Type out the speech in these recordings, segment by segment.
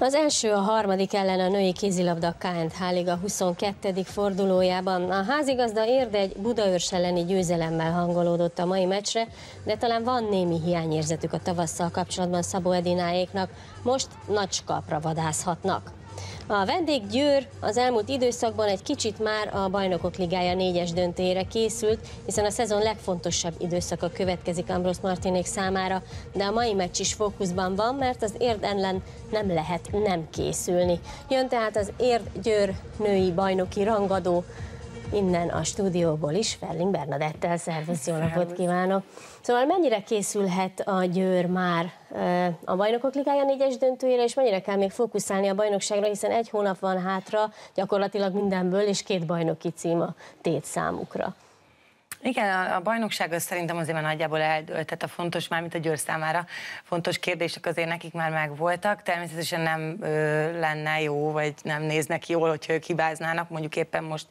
Az első a harmadik ellen a női kézilabda KNH Liga 22. fordulójában. A házigazda érde egy Budaörs elleni győzelemmel hangolódott a mai meccsre, de talán van némi hiányérzetük a tavasszal kapcsolatban Szabó Edináéknak. Most nagy skapra vadászhatnak. A vendég Győr az elmúlt időszakban egy kicsit már a Bajnokok Ligája négyes döntőjére készült, hiszen a szezon legfontosabb időszaka következik Ambros Martinék számára, de a mai meccs is fókuszban van, mert az érd ellen nem lehet nem készülni. Jön tehát az érd Győr női bajnoki rangadó, innen a stúdióból is, Ferling Bernadettel, szervusz, jó napot kívánok! Szóval mennyire készülhet a Győr már a Bajnokok Ligája négyes döntőjére, és mennyire kell még fókuszálni a bajnokságra, hiszen egy hónap van hátra gyakorlatilag mindenből, és két bajnoki cím a tét számukra. Igen, a, a bajnokság az szerintem azért már nagyjából eldőlt, tehát a fontos, már mint a Győr számára, fontos kérdések azért nekik már megvoltak. Természetesen nem ö, lenne jó, vagy nem néznek jól, hogyha ők hibáznának, mondjuk éppen most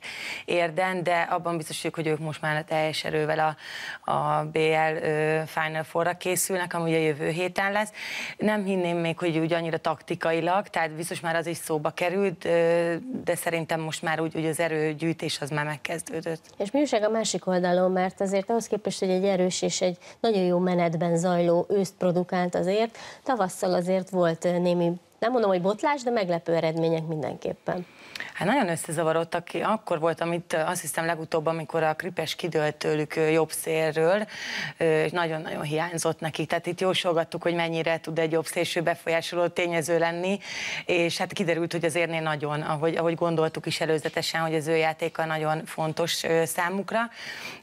érden, de abban biztos vagyok, hogy ők most már teljes erővel a, a BL ö, Final Four-ra készülnek, ami a jövő héten lesz. Nem hinném még, hogy úgy annyira taktikailag, tehát biztos már az is szóba került, ö, de szerintem most már úgy, úgy az erőgyűjtés az már megkezdődött. És mi a másik oldalon? Oldalon, mert azért ahhoz képest, hogy egy erős és egy nagyon jó menetben zajló őszt produkált azért, tavasszal azért volt némi, nem mondom, hogy botlás, de meglepő eredmények mindenképpen. Hát nagyon összezavarodtak. Akkor volt, amit azt hiszem legutóbb, amikor a Kripes kidőlt tőlük jobb szélről, és nagyon-nagyon hiányzott neki. Tehát itt jósolgattuk, hogy mennyire tud egy jobb szélső befolyásoló tényező lenni, és hát kiderült, hogy az érné nagyon, ahogy, ahogy gondoltuk is előzetesen, hogy az ő játéka nagyon fontos számukra,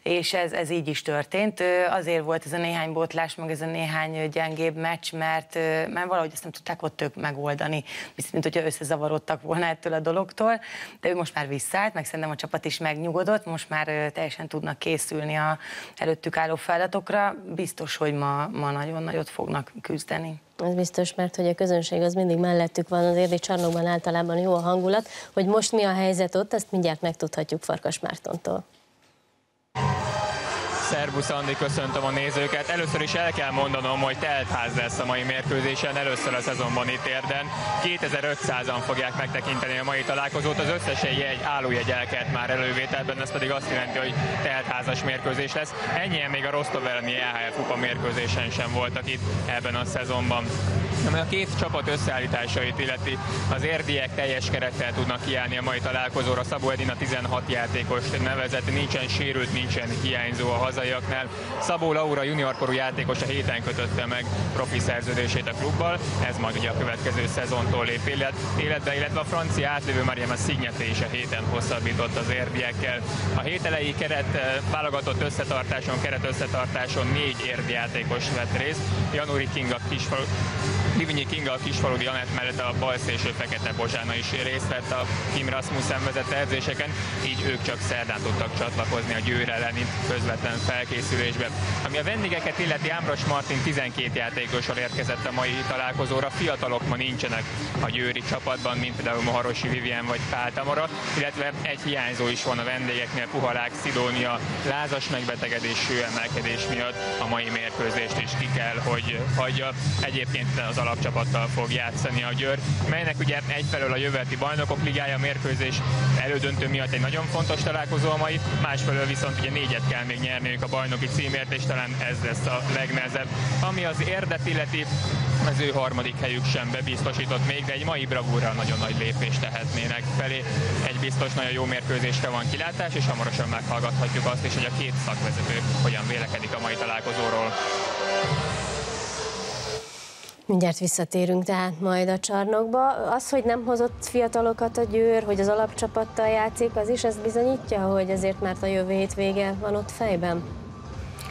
és ez, ez így is történt. Azért volt ez a néhány botlás, meg ez a néhány gyengébb meccs, mert, mert valahogy ezt nem tudták ott ők megoldani, mint hogyha összezavarodtak volna ettől a dologtól de ő most már visszaállt, meg szerintem a csapat is megnyugodott, most már teljesen tudnak készülni a előttük álló feladatokra. Biztos, hogy ma, ma nagyon nagyot fognak küzdeni. Ez biztos, mert hogy a közönség az mindig mellettük van, az érdi csarnokban általában jó a hangulat. Hogy most mi a helyzet ott, ezt mindjárt megtudhatjuk Farkas Mártontól. Szervusz Andi, köszöntöm a nézőket. Először is el kell mondanom, hogy teltház lesz a mai mérkőzésen, először a szezonban itt érden. 2500-an fogják megtekinteni a mai találkozót, az összes jegy, állójegy elkelt már elővételben, ez pedig azt jelenti, hogy teltházas mérkőzés lesz. Ennyien még a Rostov elleni EHF kupa mérkőzésen sem voltak itt ebben a szezonban. Ami a két csapat összeállításait illeti, az érdiek teljes kerettel tudnak kiállni a mai találkozóra. Szabó Edina 16 játékos nevezett, nincsen sérült, nincsen hiányzó a hazaiaknál. Szabó Laura juniorkorú játékos a héten kötötte meg profi szerződését a klubbal, ez majd ugye a következő szezontól lép életbe, illetve a francia átlövő Mariama Szignyete is a héten hosszabbított az érdiekkel. A hét elejé keret eh, válogatott összetartáson, keret összetartáson négy érdi játékos vett részt. Januri King a kisfal Livinyi Kinga a kisfaludi Anett mellett a bal szélső Fekete Bozsána is részt vett a Kim Rasmussen vezette edzéseken, így ők csak szerdán tudtak csatlakozni a Győr elleni közvetlen felkészülésbe. Ami a vendégeket illeti, Ámros Martin 12 játékosról érkezett a mai találkozóra, fiatalok ma nincsenek a győri csapatban, mint például Moharosi Vivien vagy Pál Tamara, illetve egy hiányzó is van a vendégeknél, Puhalák Szidónia lázas megbetegedés, emelkedés miatt a mai mérkőzést is ki kell, hogy hagyja. Egyébként az alapcsapattal fog játszani a Győr, melynek ugye egyfelől a jövőleti bajnokok ligája mérkőzés elődöntő miatt egy nagyon fontos találkozó a mai, másfelől viszont ugye négyet kell még nyerniük a bajnoki címért, és talán ez lesz a legnehezebb. Ami az érdet illeti, az ő harmadik helyük sem bebiztosított még, de egy mai bravúrral nagyon nagy lépést tehetnének felé. Egy biztos nagyon jó mérkőzésre van kilátás, és hamarosan meghallgathatjuk azt is, hogy a két szakvezető hogyan vélekedik a mai találkozóról. Mindjárt visszatérünk tehát majd a csarnokba. Az, hogy nem hozott fiatalokat a győr, hogy az alapcsapattal játszik, az is ezt bizonyítja, hogy azért mert a jövő hétvége van ott fejben?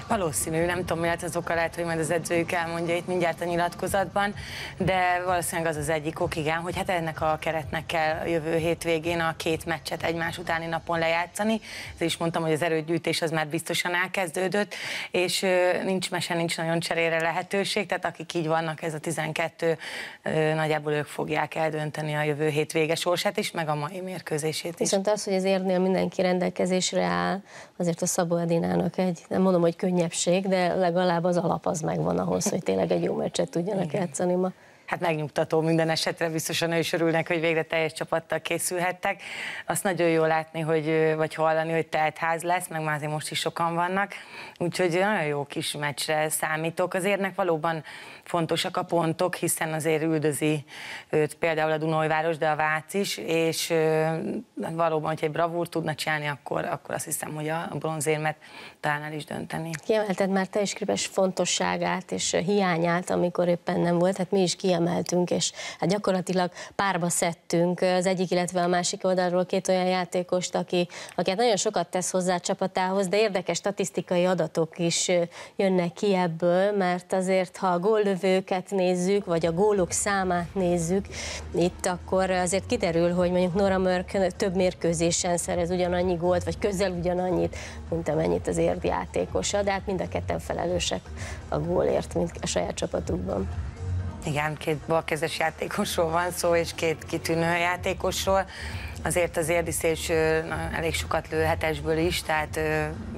Valószínű, nem tudom, mi lehet az oka, lehet, hogy majd az edzőjük elmondja itt mindjárt a nyilatkozatban, de valószínűleg az az egyik ok, igen, hogy hát ennek a keretnek kell jövő hétvégén a két meccset egymás utáni napon lejátszani. Ez is mondtam, hogy az erőgyűjtés az már biztosan elkezdődött, és nincs mese, nincs nagyon cserére lehetőség, tehát akik így vannak, ez a 12, nagyjából ők fogják eldönteni a jövő hétvége sorsát is, meg a mai mérkőzését is. Viszont az, hogy az érnél mindenki rendelkezésre áll, azért a Szabó Edinának egy, nem mondom, hogy könnyű könnyebbség, de legalább az alap az megvan ahhoz, hogy tényleg egy jó meccset tudjanak Igen. játszani ma hát megnyugtató minden esetre, biztosan ő is örülnek, hogy végre teljes csapattal készülhettek. Azt nagyon jó látni, hogy, vagy hallani, hogy telt ház lesz, meg már azért most is sokan vannak, úgyhogy nagyon jó kis meccsre számítok. Az érnek valóban fontosak a pontok, hiszen azért üldözi őt például a Dunajváros, de a Vác is, és valóban, hogyha egy bravúr tudna csinálni, akkor, akkor azt hiszem, hogy a bronzérmet el is dönteni. Kiemelted már te is Kripes fontosságát és hiányát, amikor éppen nem volt, hát mi is kiemeltünk, és hát gyakorlatilag párba szedtünk az egyik, illetve a másik oldalról két olyan játékost, aki, aki hát nagyon sokat tesz hozzá a csapatához, de érdekes statisztikai adatok is jönnek ki ebből, mert azért, ha a góllövőket nézzük, vagy a gólok számát nézzük itt, akkor azért kiderül, hogy mondjuk Nora Mörk több mérkőzésen szerez ugyanannyi gólt, vagy közel ugyanannyit, mint amennyit az érdi játékosa, de hát mind a ketten felelősek a gólért, mint a saját csapatukban. Igen, két balkezes játékosról van szó, és két kitűnő játékosról azért az érdi szélső elég sokat lő hetesből is, tehát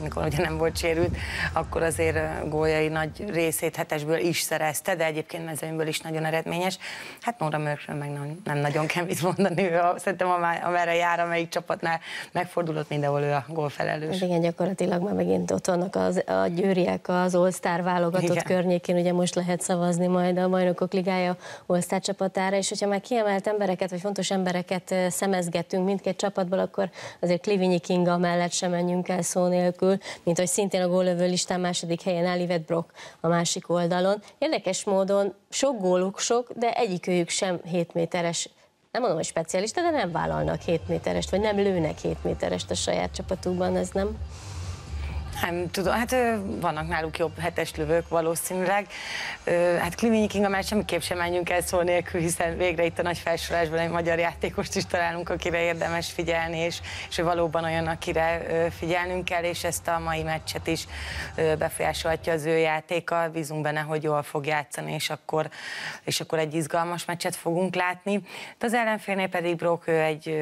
mikor ugye nem volt sérült, akkor azért góljai nagy részét hetesből is szerezte, de egyébként mezőnyből is nagyon eredményes. Hát Nóra Mörkről meg nem, nem nagyon kell mit mondani, ő a, szerintem amerre jár, amelyik csapatnál megfordulott, mindenhol ő a gólfelelős. Igen, gyakorlatilag már megint ott vannak az, a győriek az All-Star válogatott Igen. környékén, ugye most lehet szavazni majd a Bajnokok Ligája All-Star csapatára, és hogyha már kiemelt embereket, vagy fontos embereket szemezgetünk, vettünk mindkét csapatból, akkor azért Klivinyi Kinga mellett sem menjünk el szó nélkül, mint hogy szintén a gólövő listán második helyen Elivet Brock a másik oldalon. Érdekes módon sok góluk sok, de egyikőjük sem 7 méteres nem mondom, hogy specialista, de nem vállalnak 7 méterest, vagy nem lőnek 7 méterest a saját csapatukban, ez nem nem tudom, hát vannak náluk jobb hetes lövők valószínűleg. Hát Kliminyi Kinga már semmiképp sem menjünk el szó nélkül, hiszen végre itt a nagy felsorásban egy magyar játékost is találunk, akire érdemes figyelni, és, és valóban olyan, akire figyelnünk kell, és ezt a mai meccset is befolyásolhatja az ő játéka. Bízunk benne, hogy jól fog játszani, és akkor, és akkor egy izgalmas meccset fogunk látni. De az ellenfélnél pedig Brock ő egy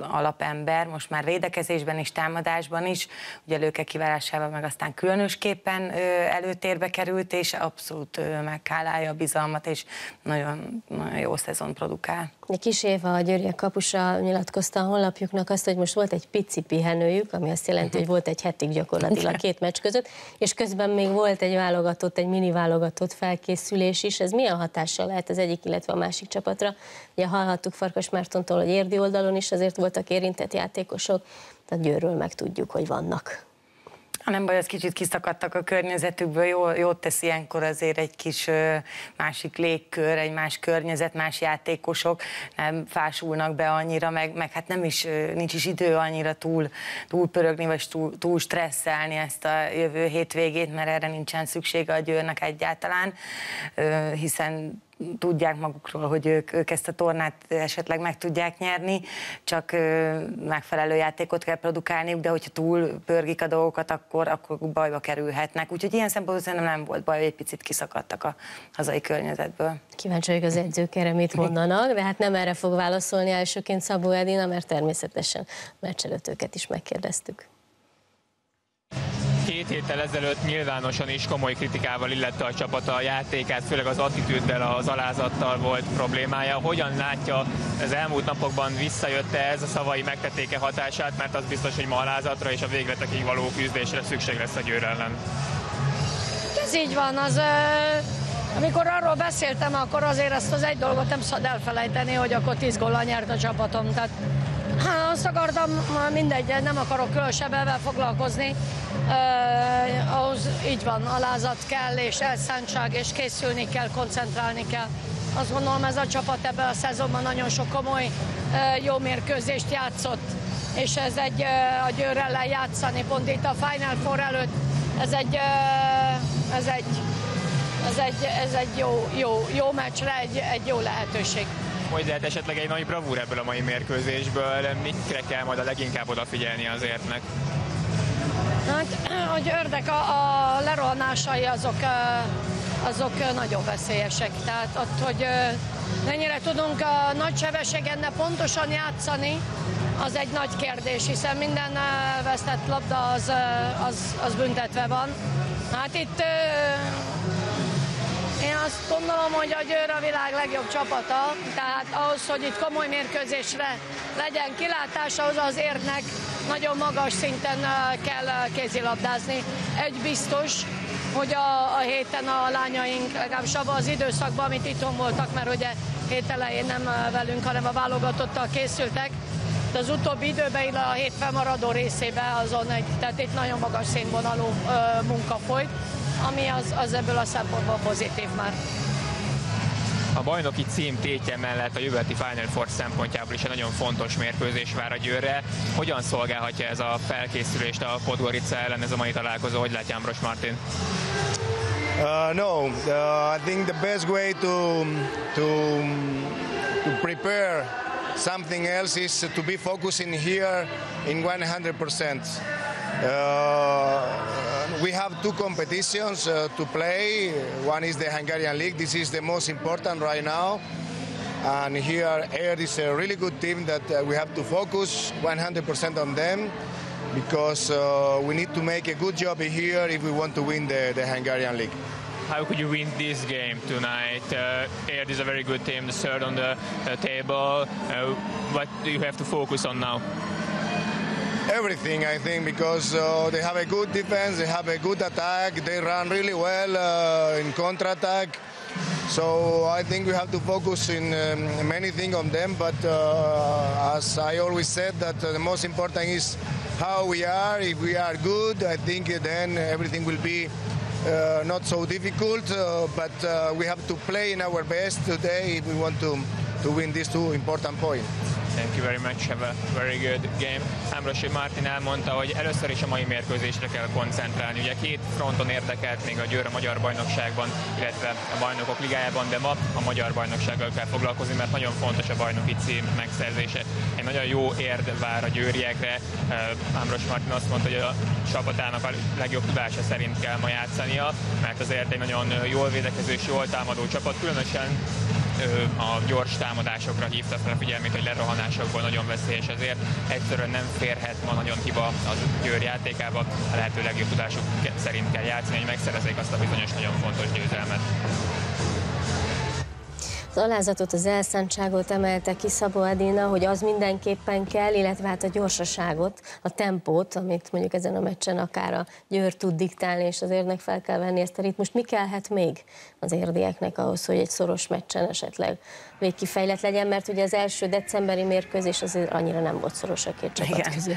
alapember, most már védekezésben és támadásban is, ugye lőke kiválás játékosával meg aztán különösképpen előtérbe került, és abszolút megkálálja a bizalmat, és nagyon, nagyon jó szezon produkál. Kis Éva, a Győriek kapusa nyilatkozta a honlapjuknak azt, hogy most volt egy pici pihenőjük, ami azt jelenti, hogy volt egy hetig gyakorlatilag két meccs között, és közben még volt egy válogatott, egy mini válogatott felkészülés is. Ez milyen hatással lehet az egyik, illetve a másik csapatra? Ugye hallhattuk Farkas Mártontól, hogy érdi oldalon is azért voltak érintett játékosok, tehát Győrről meg tudjuk, hogy vannak. Ha nem baj, az kicsit kiszakadtak a környezetükből, jó, jót tesz ilyenkor azért egy kis másik légkör, egy más környezet, más játékosok nem fásulnak be annyira, meg, meg hát nem is, nincs is idő annyira túl, túl pörögni, vagy túl, túl stresszelni ezt a jövő hétvégét, mert erre nincsen szüksége a győrnek egyáltalán, hiszen tudják magukról, hogy ők, ők ezt a tornát esetleg meg tudják nyerni, csak megfelelő játékot kell produkálniuk, de hogyha túl pörgik a dolgokat, akkor, akkor bajba kerülhetnek. Úgyhogy ilyen szempontból szerintem nem volt baj, hogy egy picit kiszakadtak a hazai környezetből. Kíváncsi vagyok az edzők erre mit mondanak, de hát nem erre fog válaszolni elsőként Szabó Edina, mert természetesen meccs őket is megkérdeztük két héttel ezelőtt nyilvánosan is komoly kritikával illette a csapata a játékát, főleg az attitűddel, az alázattal volt problémája. Hogyan látja az elmúlt napokban visszajött-e ez a szavai megtettéke hatását, mert az biztos, hogy ma alázatra és a végletekig való küzdésre szükség lesz a győr ellen. Ez így van, az amikor arról beszéltem, akkor azért ezt az egy dolgot nem szabad elfelejteni, hogy akkor 10 góllal nyert a csapatom. Tehát Hát azt akartam, mindegy, nem akarok különösebben foglalkozni. Uh, ahhoz így van, alázat kell, és elszántság, és készülni kell, koncentrálni kell. Azt gondolom ez a csapat ebben a szezonban nagyon sok komoly uh, jó mérkőzést játszott, és ez egy uh, a Győr ellen játszani, pont itt a Final Four előtt, ez egy, uh, ez egy, ez egy, ez egy jó, jó, jó meccsre, egy, egy jó lehetőség hogy lehet esetleg egy nagy bravúr ebből a mai mérkőzésből, mikre kell majd a leginkább odafigyelni az értnek? Hát, hogy ördek a, a lerohanásai azok, azok nagyon veszélyesek. Tehát ott, hogy mennyire tudunk a nagy sebességen pontosan játszani, az egy nagy kérdés, hiszen minden vesztett labda az, az, az büntetve van Hát itt én azt gondolom, hogy a Győr a világ legjobb csapata, tehát ahhoz, hogy itt komoly mérkőzésre legyen kilátás, ahhoz az érnek nagyon magas szinten kell kézilabdázni. Egy biztos, hogy a, a héten a lányaink, legalábbis abban az időszakban, amit itthon voltak, mert ugye hét elején nem velünk, hanem a válogatottal készültek, de az utóbbi időben, a hét felmaradó részében azon egy, tehát itt nagyon magas színvonalú munka folyt, ami az, az ebből a szempontból pozitív már. A bajnoki cím tétje mellett a jövőti Final Four szempontjából is egy nagyon fontos mérkőzés vár a Győrre. Hogyan szolgálhatja ez a felkészülést a Podgorica ellen ez a mai találkozó? Hogy látja Ambros Martin? Uh, no, uh, I think the best way to to to prepare something else is to be focusing here in 100%. Uh, we have two competitions uh, to play. One is the Hungarian League. This is the most important right now. And here, Air is a really good team that uh, we have to focus 100% on them because uh, we need to make a good job here if we want to win the, the Hungarian League. How could you win this game tonight? Uh, Air is a very good team, the third on the uh, table. Uh, what do you have to focus on now? Everything, I think, because uh, they have a good defense, they have a good attack, they run really well uh, in counter-attack. So I think we have to focus in um, many things on them, but uh, as I always said, that uh, the most important is how we are. If we are good, I think then everything will be uh, not so difficult. Uh, but we have to play in our best today if we want to, to win these two important points. Thank you very much, have a very good game. Ámrosi Martin elmondta, hogy először is a mai mérkőzésre kell koncentrálni. Ugye két fronton érdekelt még a Győr a Magyar Bajnokságban, illetve a Bajnokok Ligájában, de ma a Magyar Bajnoksággal kell foglalkozni, mert nagyon fontos a bajnoki cím megszerzése. Egy nagyon jó érd vár a győriekre. Ámros Martin azt mondta, hogy a csapatának a legjobb tudása szerint kell ma játszania, mert azért egy nagyon jól védekező és jól támadó csapat, különösen a gyors támadásokra hívta fel a figyelmét, hogy lerohanásokból nagyon veszélyes, ezért egyszerűen nem férhet ma nagyon hiba az Győr játékába, a lehető legjobb tudásuk szerint kell játszani, hogy megszerezzék azt a bizonyos nagyon fontos győzelmet. Az alázatot, az elszántságot emelte ki Szabó Adina, hogy az mindenképpen kell, illetve hát a gyorsaságot, a tempót, amit mondjuk ezen a meccsen akár a Győr tud diktálni, és az érnek fel kell venni ezt a ritmust. Mi kellhet még az érdieknek ahhoz, hogy egy szoros meccsen esetleg végkifejlett legyen, mert ugye az első decemberi mérkőzés azért annyira nem volt szoros a két csapat Igen. közül.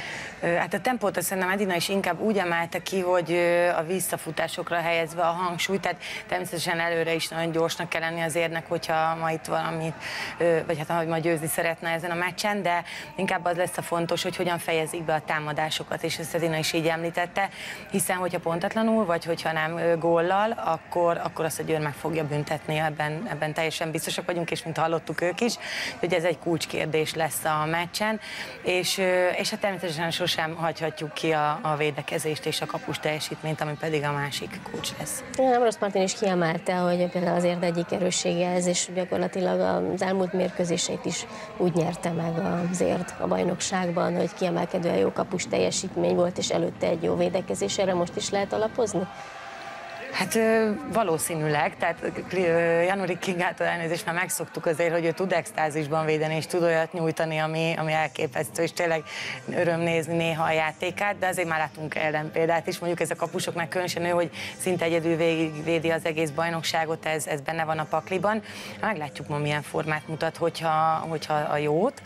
Hát a tempót azt szerintem Edina is inkább úgy emelte ki, hogy a visszafutásokra helyezve a hangsúlyt, tehát természetesen előre is nagyon gyorsnak kell lenni az érnek, hogyha ma itt valami, vagy hát ahogy majd győzni szeretne ezen a meccsen, de inkább az lesz a fontos, hogy hogyan fejezik be a támadásokat, és ezt Edina is így említette, hiszen hogyha pontatlanul, vagy hogyha nem góllal, akkor, akkor azt a Győr meg fogja büntetni, ebben, ebben teljesen biztosak vagyunk, és mint hallottuk ők is, hogy ez egy kulcskérdés lesz a meccsen, és, és hát természetesen sosem hagyhatjuk ki a, a védekezést és a kapus teljesítményt, ami pedig a másik kulcs lesz. Igen, Rossz Martin is kiemelte, hogy például azért egyik erőssége ez, és gyakorlatilag az elmúlt mérkőzését is úgy nyerte meg azért a bajnokságban, hogy kiemelkedően jó kapus teljesítmény volt, és előtte egy jó védekezés, erre most is lehet alapozni? Hát valószínűleg, tehát Januri Kingától elnézést már megszoktuk azért, hogy ő tud extázisban védeni, és tud olyat nyújtani, ami, ami elképesztő, és tényleg öröm nézni néha a játékát, de azért már látunk ellenpéldát is, mondjuk ez a kapusoknak különösen ő, hogy szinte egyedül végigvédi az egész bajnokságot, ez, ez benne van a pakliban. Meglátjuk ma milyen formát mutat, hogyha, hogyha a jót,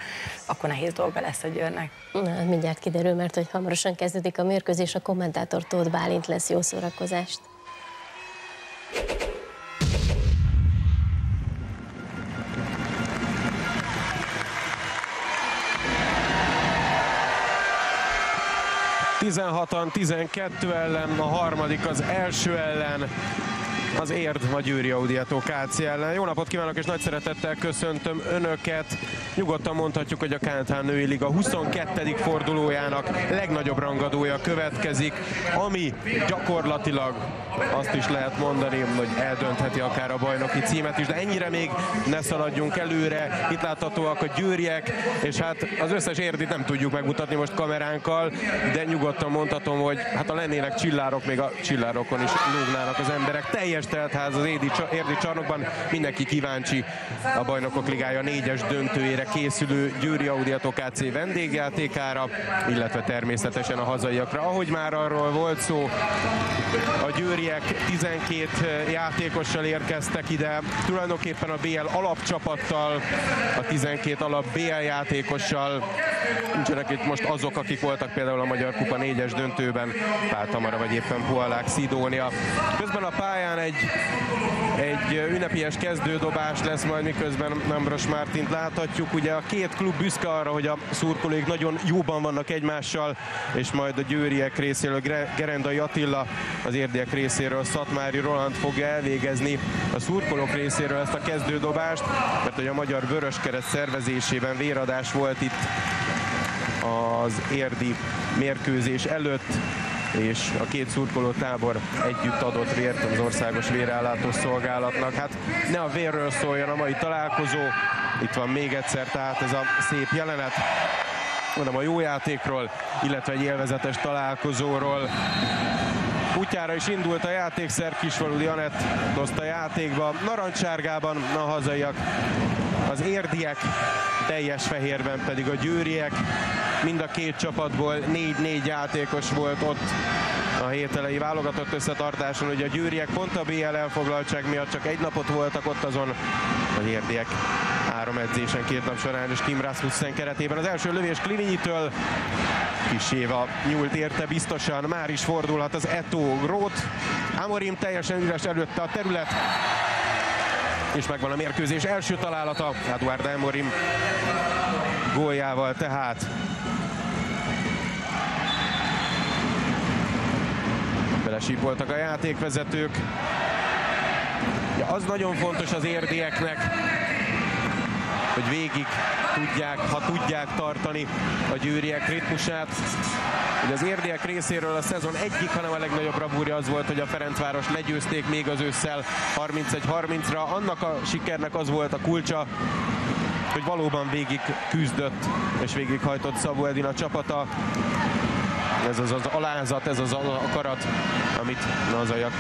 akkor nehéz dolga lesz a győrnek. Na, mindjárt kiderül, mert hogy hamarosan kezdődik a mérkőzés, a kommentátor Tóth Bálint lesz jó szórakozást. 16-an 12 ellen, a harmadik az első ellen. Az Érd a Győri Audiato KC ellen. Jó napot kívánok és nagy szeretettel köszöntöm Önöket. Nyugodtan mondhatjuk, hogy a KNH Női Liga 22. fordulójának legnagyobb rangadója következik, ami gyakorlatilag azt is lehet mondani, hogy eldöntheti akár a bajnoki címet is, de ennyire még ne szaladjunk előre. Itt láthatóak a győriek, és hát az összes érdit nem tudjuk megmutatni most kameránkkal, de nyugodtan mondhatom, hogy hát a lennének csillárok, még a csillárokon is lógnának az emberek. Teljes teltház az érdi, érdi csarnokban, mindenki kíváncsi a Bajnokok Ligája négyes döntőjére készülő Győri Audiato KC vendégjátékára, illetve természetesen a hazaiakra. Ahogy már arról volt szó, a győriek 12 játékossal érkeztek ide, tulajdonképpen a BL alapcsapattal, a 12 alap BL játékossal, nincsenek itt most azok, akik voltak például a Magyar Kupa 4-es döntőben, Pál Tamara vagy éppen Pualák Szidónia. Közben a pályán egy, egy ünnepélyes kezdődobás lesz majd, miközben Ambros Mártint láthatjuk. Ugye a két klub büszke arra, hogy a szurkolóik nagyon jóban vannak egymással, és majd a győriek részéről Gerendai Attila, az érdiek részéről Szatmári Roland fogja elvégezni a szurkolók részéről ezt a kezdődobást, mert hogy a Magyar Vöröskereszt szervezésében véradás volt itt az érdi mérkőzés előtt és a két szurkoló tábor együtt adott vért az országos vérállátó szolgálatnak. Hát ne a vérről szóljon a mai találkozó, itt van még egyszer tehát ez a szép jelenet, mondom a jó játékról, illetve egy élvezetes találkozóról. Útjára is indult a játékszer, Kisvaludi Anett a játékba, narancsárgában a hazaiak, az érdiek, teljes fehérben pedig a győriek. Mind a két csapatból négy-négy játékos volt ott a hételei válogatott összetartáson. Ugye a győriek pont a BL elfoglaltság miatt csak egy napot voltak ott azon, a érdiek három edzésen két nap során, és Kim Rasmussen keretében az első lövés Klivinyitől Kis Éva nyúlt érte biztosan, már is fordulhat az Eto Grót. Amorim teljesen üres előtte a terület, és megvan a mérkőzés első találata Eduard Amorim góljával tehát. Belesípoltak a játékvezetők. Ja, az nagyon fontos az érdieknek, hogy végig tudják, ha tudják tartani a győriek ritmusát. Ugye az érdiek részéről a szezon egyik, hanem a legnagyobb bravúrja az volt, hogy a Ferencváros legyőzték még az ősszel 31-30-ra. Annak a sikernek az volt a kulcsa, hogy valóban végig küzdött és végighajtott Szabó Edina csapata. Ez az az alázat, ez az akarat, amit nazajak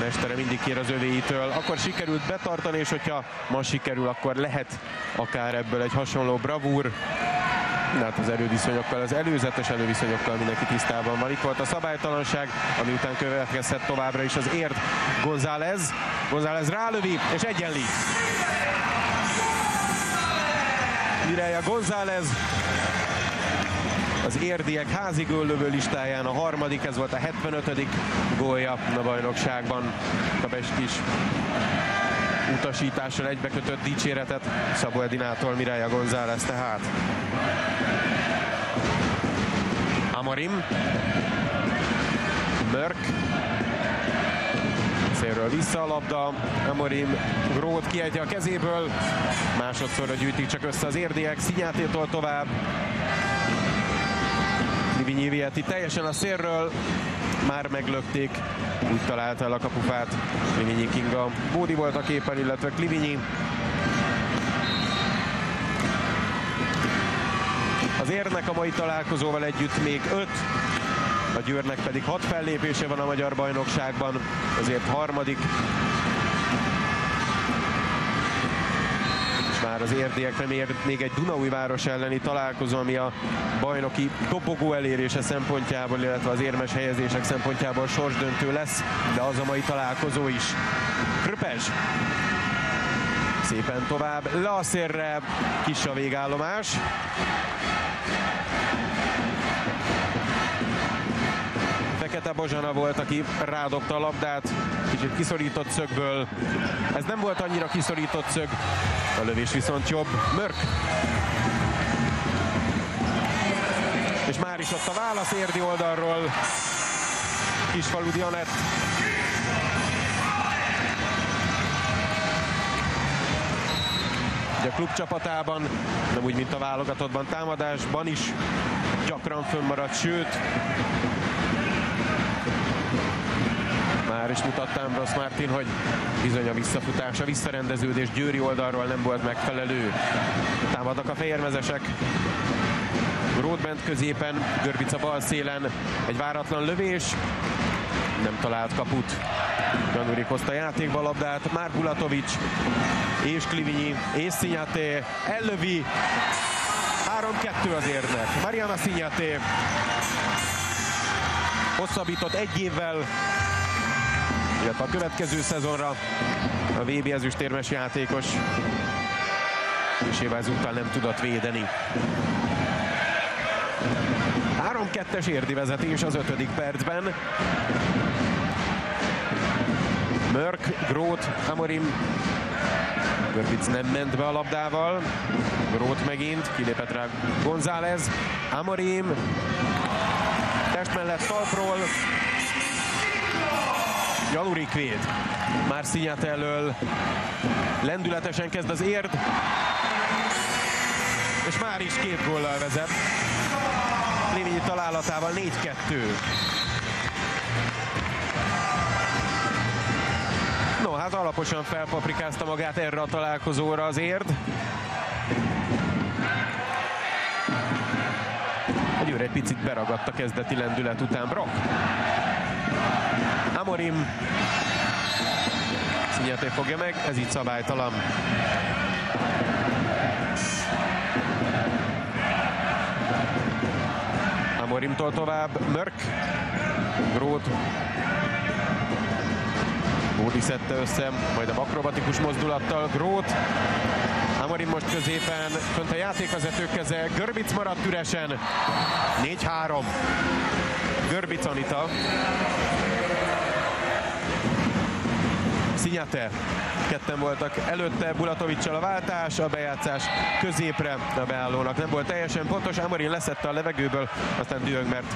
mestere mindig kér az övéitől. Akkor sikerült betartani, és hogyha ma sikerül, akkor lehet akár ebből egy hasonló bravúr. Hát az erőviszonyokkal, az előzetes előviszonyokkal mindenki tisztában van. Itt volt a szabálytalanság, ami után következhet továbbra is az ért González. González rálövi, és egyenli. Mireia González az érdiek házi góllövő listáján a harmadik, ez volt a 75. gólja a bajnokságban. Kabeskis utasítással egybekötött dicséretet Szabó Edinától Mirája González tehát. Amorim. Mörk. Szélről vissza a labda. Amorim Grót kiejtje a kezéből. Másodszorra gyűjtik csak össze az érdiek. Szinyátétól tovább. Livinyi Vieti teljesen a szélről, már meglökték, úgy találta el a kapufát Livinyi Kinga. Bódi volt a képen, illetve Klivinyi. Az érnek a mai találkozóval együtt még öt, a Győrnek pedig hat fellépése van a magyar bajnokságban, azért harmadik már az érdiekre még, még egy Dunaújváros elleni találkozó, ami a bajnoki dobogó elérése szempontjából, illetve az érmes helyezések szempontjából sorsdöntő lesz, de az a mai találkozó is. Kröpes szépen tovább, le kis a végállomás. Fekete Bozsana volt, aki rádobta a labdát, kicsit kiszorított szögből. Ez nem volt annyira kiszorított szög, a lövés viszont jobb. Mörk. És már is ott a válasz érdi oldalról. Kisfaludi Anett. A klub csapatában, nem úgy, mint a válogatottban, támadásban is gyakran fönnmaradt, sőt, már is mutatta Ambrose Martin, hogy bizony a visszafutás, a visszarendeződés Győri oldalról nem volt megfelelő. Támadnak a fehérmezesek. Ródbent középen, Görbica bal szélen, egy váratlan lövés, nem talált kaput. Janurik hozta játékba a labdát, már Bulatovics és Klivinyi és Szinyaté ellövi. 3-2 az érnek. Mariana Szinyaté hosszabbított egy évvel, illetve a következő szezonra a VB ezüstérmes játékos és ezúttal nem tudott védeni. 3-2-es érdi vezetés az ötödik percben. Mörk, Grót, Amorim. Görbic nem ment be a labdával. Grót megint, kilépett rá González. Amorim. Test mellett talpról. Jalurik véd. Már Szinyát elől. Lendületesen kezd az érd. És már is két góllal vezet. Lévényi találatával 4-2. No, hát alaposan felpaprikázta magát erre a találkozóra az érd. Győr egy picit beragadt a kezdeti lendület után. Brock. Amorim. Szinyeté fogja meg, ez így szabálytalan. Amorimtól tovább Mörk. Grót. Bódi szedte össze, majd a akrobatikus mozdulattal Grót. Amorim most középen, fönt a játékvezető keze, Görbic maradt üresen. 4-3. Görbic Anita. Szinyate. Ketten voltak előtte, Bulatovicsal a váltás, a bejátszás középre a beállónak nem volt teljesen pontos. Amorin leszette a levegőből, aztán dühög, mert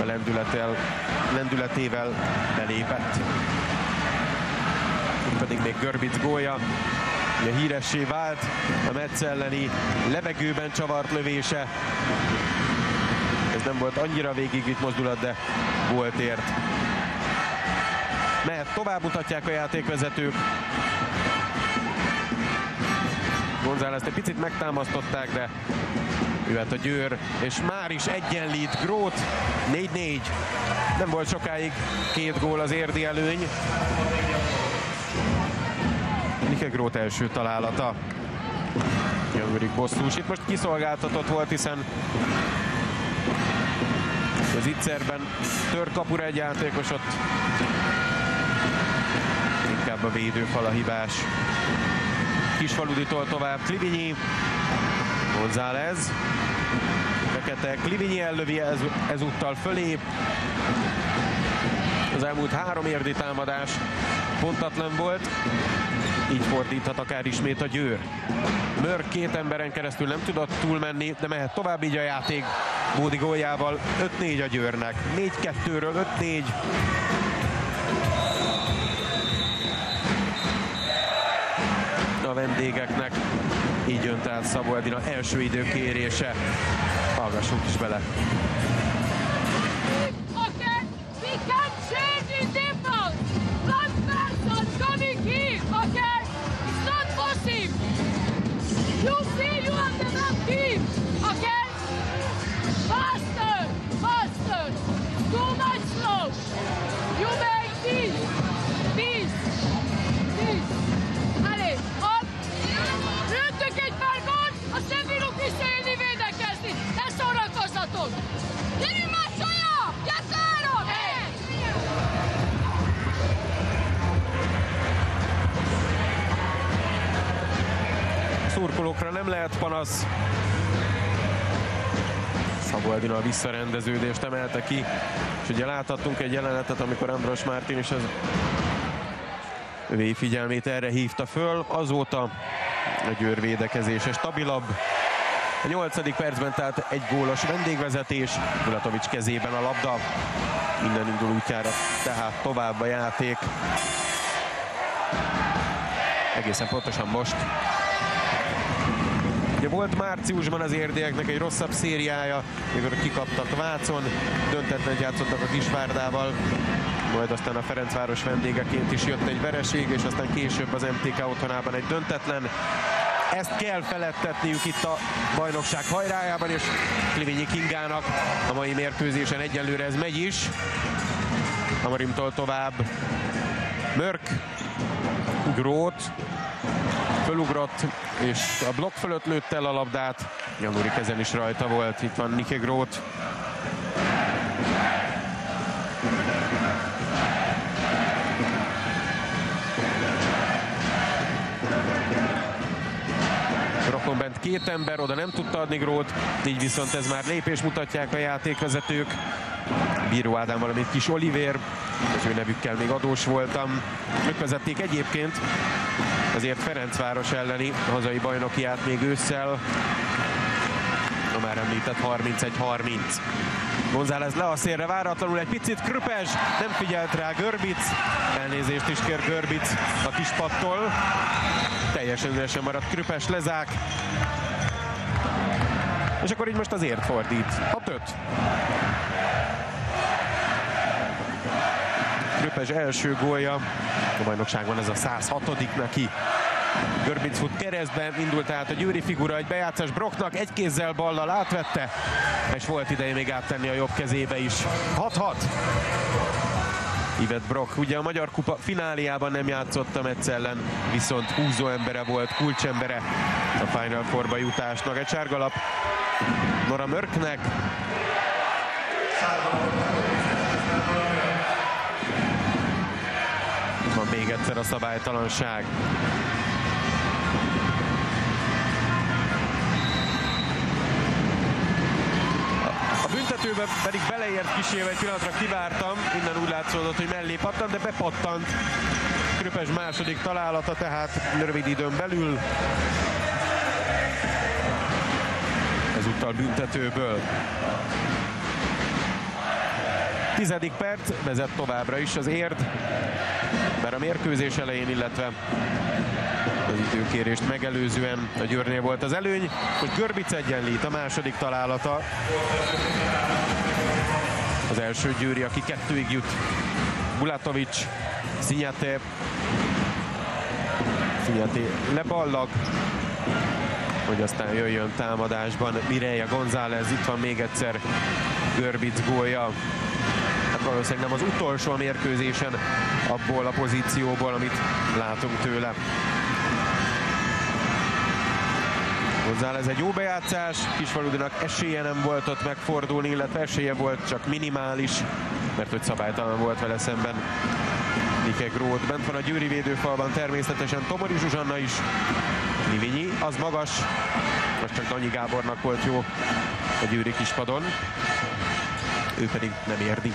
a lendületével, lendületével belépett. Pedig még Görbic gólya, ugye híressé vált a Metsz elleni levegőben csavart lövése. Ez nem volt annyira végigvitt mozdulat, de volt ért mehet tovább, mutatják a játékvezetők. González egy picit megtámasztották, de jöhet a Győr, és már is egyenlít Grót, 4-4. Nem volt sokáig két gól az érdi előny. Nike Grót első találata. Jöngurik bosszús. Itt most kiszolgáltatott volt, hiszen az Itzerben tör kapura egy játékos, ott inkább a védőfal a hibás. Kisfaluditól tovább Klivinyi, González, Fekete Klivinyi ellövi ez, ezúttal fölé. Az elmúlt három érdi támadás pontatlan volt, így fordíthat akár ismét a Győr. Mörk két emberen keresztül nem tudott túlmenni, de mehet tovább így a játék Bódi góljával. 5-4 a Győrnek. 4-2-ről 5-4. A vendégeknek. Így jön tehát Szabó Edina első időkérése. Hallgassunk is bele. Szurkolókra nem lehet panasz. Szabó Edina a visszarendeződést emelte ki, és ugye láthattunk egy jelenetet, amikor Ambros Mártin is az övé figyelmét erre hívta föl. Azóta a Győr védekezése stabilabb. A nyolcadik percben tehát egy gólos vendégvezetés, Bulatovics kezében a labda, minden indul útjára, tehát tovább a játék. Egészen pontosan most Ugye volt márciusban az érdieknek egy rosszabb szériája, mikor kikaptak Vácon, döntetlen játszottak a Kisvárdával, majd aztán a Ferencváros vendégeként is jött egy vereség, és aztán később az MTK otthonában egy döntetlen. Ezt kell felettetniük itt a bajnokság hajrájában, és Klivényi Kingának a mai mérkőzésen egyelőre ez megy is. Amarimtól tovább Mörk, Grót, fölugrott, és a blokk fölött lőtte el a labdát. Januri kezen is rajta volt, itt van Nike Grót. Rokon bent két ember, oda nem tudta adni Grót, így viszont ez már lépés mutatják a játékvezetők. Bíró Ádám, valamint Kis Oliver, az ő nevükkel még adós voltam. Ők vezették egyébként azért Ferencváros elleni hazai bajnokiát még ősszel. A már említett 31-30. González le a szélre váratlanul egy picit Kröpes, nem figyelt rá Görbic, elnézést is kér Görbic a kispattól. Teljesen üresen maradt Kröpes lezák. És akkor így most azért fordít. 6-5. Kröpes első gólja. A bajnokságban ez a 106 neki. Görbic fut keresztbe, indult tehát a Győri figura, egy bejátszás Brocknak, egy kézzel ballal átvette, és volt ideje még áttenni a jobb kezébe is. 6-6. Ivet Brock, ugye a Magyar Kupa fináliában nem játszottam egyszer ellen, viszont húzó embere volt, kulcsembere a Final Fourba jutásnak. Egy sárgalap Nora Mörknek, egyszer a szabálytalanság. A büntetőben pedig beleért kísérve egy pillanatra kivártam, innen úgy látszódott, hogy mellé pattant, de bepattant. Kröpes második találata, tehát rövid időn belül. Ezúttal büntetőből. Tizedik perc, vezet továbbra is az érd, mert a mérkőzés elején, illetve az időkérést megelőzően a Győrnél volt az előny. Most Görbic egyenlít a második találata. Az első Győri, aki kettőig jut. Bulatovics, Szinyate, Szinyate leballag, hogy aztán jöjjön támadásban Mireia González, itt van még egyszer Görbic gólja valószínűleg nem az utolsó mérkőzésen abból a pozícióból, amit látunk tőle. Hozzá ez egy jó bejátszás, Kisfaludinak esélye nem volt ott megfordulni, illetve esélye volt csak minimális, mert hogy szabálytalan volt vele szemben Nike Grót. Bent van a Győri védőfalban természetesen Tomori Zsuzsanna is. Nivinyi, az magas, most csak Danyi Gábornak volt jó a Győri kispadon. Ő pedig nem érdi.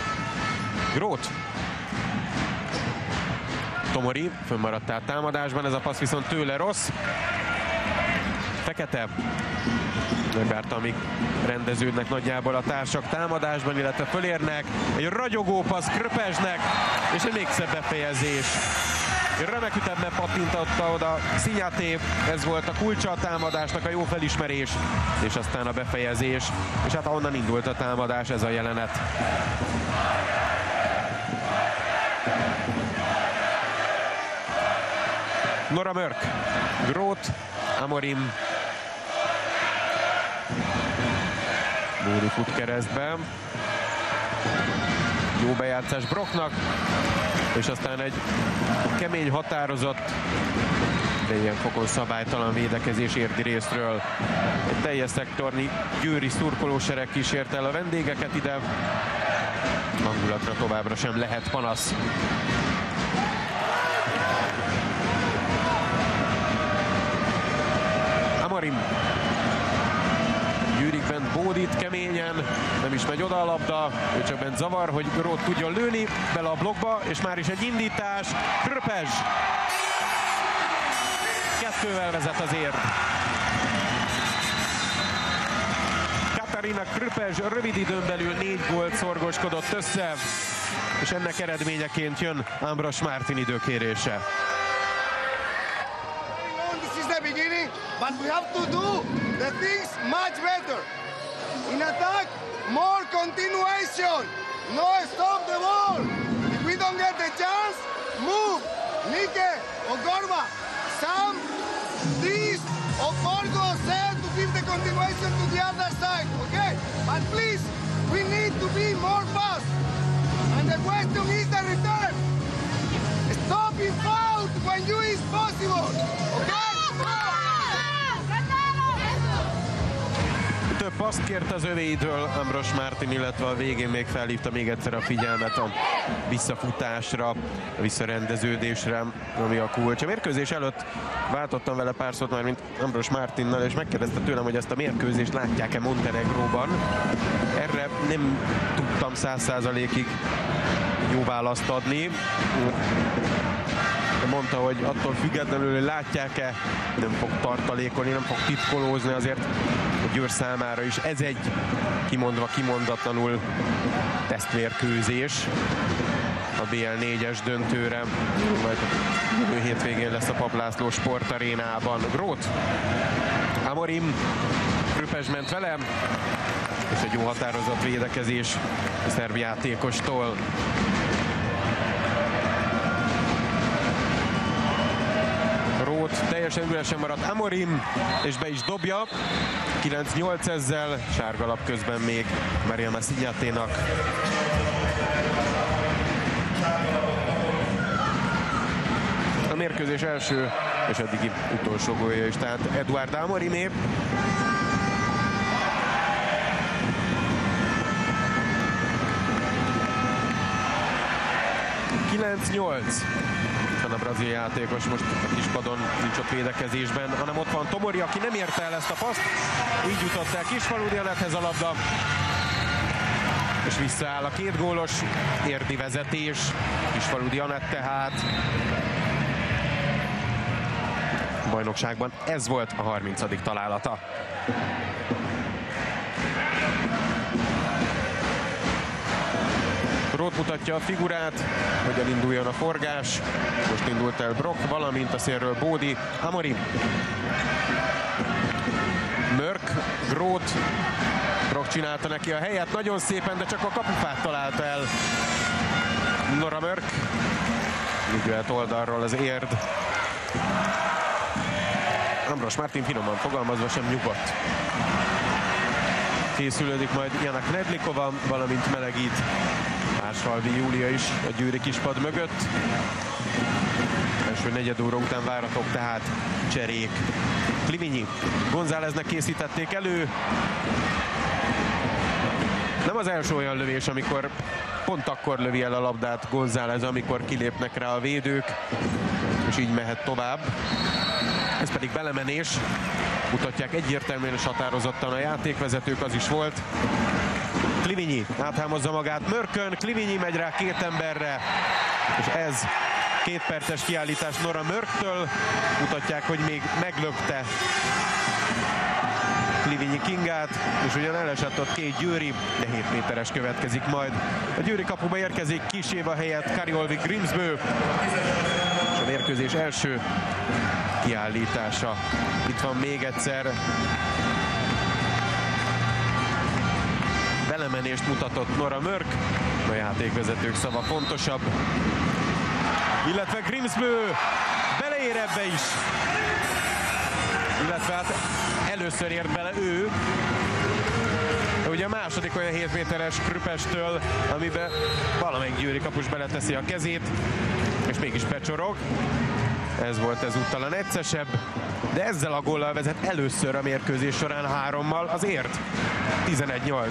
Grót. Tomori fönnmaradt át támadásban, ez a passz viszont tőle rossz. Fekete. Megvárta, amíg rendeződnek nagyjából a társak támadásban, illetve fölérnek. Egy ragyogó passz Kröpesnek, és egy még szebb befejezés. Remek ütemben pattintotta oda Szinyaté, ez volt a kulcsa a támadásnak, a jó felismerés, és aztán a befejezés. És hát ahonnan indult a támadás, ez a jelenet. Nora Mörk, Grót, Amorim, Bóri fut keresztbe. Jó bejátszás Brocknak, és aztán egy kemény határozott, de ilyen fokon szabálytalan védekezés érdi részről. Egy teljes szektorni győri szurkolósereg kísért el a vendégeket ide. Hangulatra továbbra sem lehet panasz. Amorim. Gyűrik bent Bódit keményen, nem is megy oda a labda, ő csak bent zavar, hogy Rót tudjon lőni, bele a blokkba, és már is egy indítás. Kröpezs. Kettővel vezet az érd. Katarina Kröpezs rövid időn belül négy gólt szorgoskodott össze, és ennek eredményeként jön Ambros Mártin időkérése. But we have to do the things much better. In attack, more continuation. No stop the ball. If we don't get the chance, move. Nike or Gorba. Sam, this or Borgo said to give the continuation to the other side. Okay? But please, we need to be more fast. And the question is the return. Stop in foul when you is possible. Paszt kért az övéitől Ambros Mártin, illetve a végén még felhívta még egyszer a figyelmet a visszafutásra, a visszarendeződésre, ami a kulcs. A mérkőzés előtt váltottam vele pár szót már, mint Ambros Mártinnal, és megkérdezte tőlem, hogy ezt a mérkőzést látják-e Montenegróban. Erre nem tudtam száz százalékig jó választ adni mondta, hogy attól függetlenül, hogy látják-e, nem fog tartalékolni, nem fog titkolózni azért Győr számára is. Ez egy kimondva, kimondatlanul tesztmérkőzés a BL 4-es döntőre, majd jövő hétvégén lesz a Paplászló sportarénában. Grót, Amorim, Krüpes ment vele, és egy jó határozott védekezés a szerb játékostól. Teljesen üresen maradt Amorim, és be is dobja. 9-8 ezzel, sárgalap közben még Maria Massignaténak. A mérkőzés első és eddigi utolsó gólja is, tehát Eduard Amorimé. Kilenc van a brazil játékos most a kispadon, nincs ott védekezésben, hanem ott van Tomori, aki nem érte el ezt a paszt. Így jutott el Kisfaludi Anethez a labda. És visszaáll a két gólos érdi vezetés. Kisfaludi Anett tehát bajnokságban ez volt a 30. találata. Roth mutatja a figurát, hogyan induljon a forgás. Most indult el Brock, valamint a szélről Bódi. Amori. Mörk, Grót. Brock csinálta neki a helyet nagyon szépen, de csak a kapufát találta el. Nora Mörk. Így oldalról az érd. Ambros Martin finoman fogalmazva sem nyugodt. Készülődik majd Janak Nedlikova, valamint melegít Mársalvi Júlia is a győri kispad mögött. Első negyed óra után váratok tehát cserék. Klivinyi Gonzáleznek készítették elő. Nem az első olyan lövés, amikor pont akkor lövi el a labdát González, amikor kilépnek rá a védők, és így mehet tovább. Ez pedig belemenés. Mutatják egyértelműen és határozottan a játékvezetők, az is volt. Klivinyi áthámozza magát Mörkön, Klivinyi megy rá két emberre, és ez két perces kiállítás Nora Mörktől. Mutatják, hogy még meglökte Klivinyi Kingát, és ugyan elesett ott két Győri, de 7 méteres következik majd. A Győri kapuba érkezik Kis Éva helyett Kariolvi Grimsbő, és a mérkőzés első kiállítása. Itt van még egyszer belemenést mutatott Nora Mörk, a játékvezetők szava fontosabb. Illetve Grimsbő beleér ebbe is. Illetve hát először ért bele ő. Ugye a második olyan 7 méteres krüpestől, amiben valamelyik győri kapus beleteszi a kezét, és mégis becsorog. Ez volt ezúttal a neccesebb, de ezzel a góllal vezet először a mérkőzés során hárommal az ért. 11-8.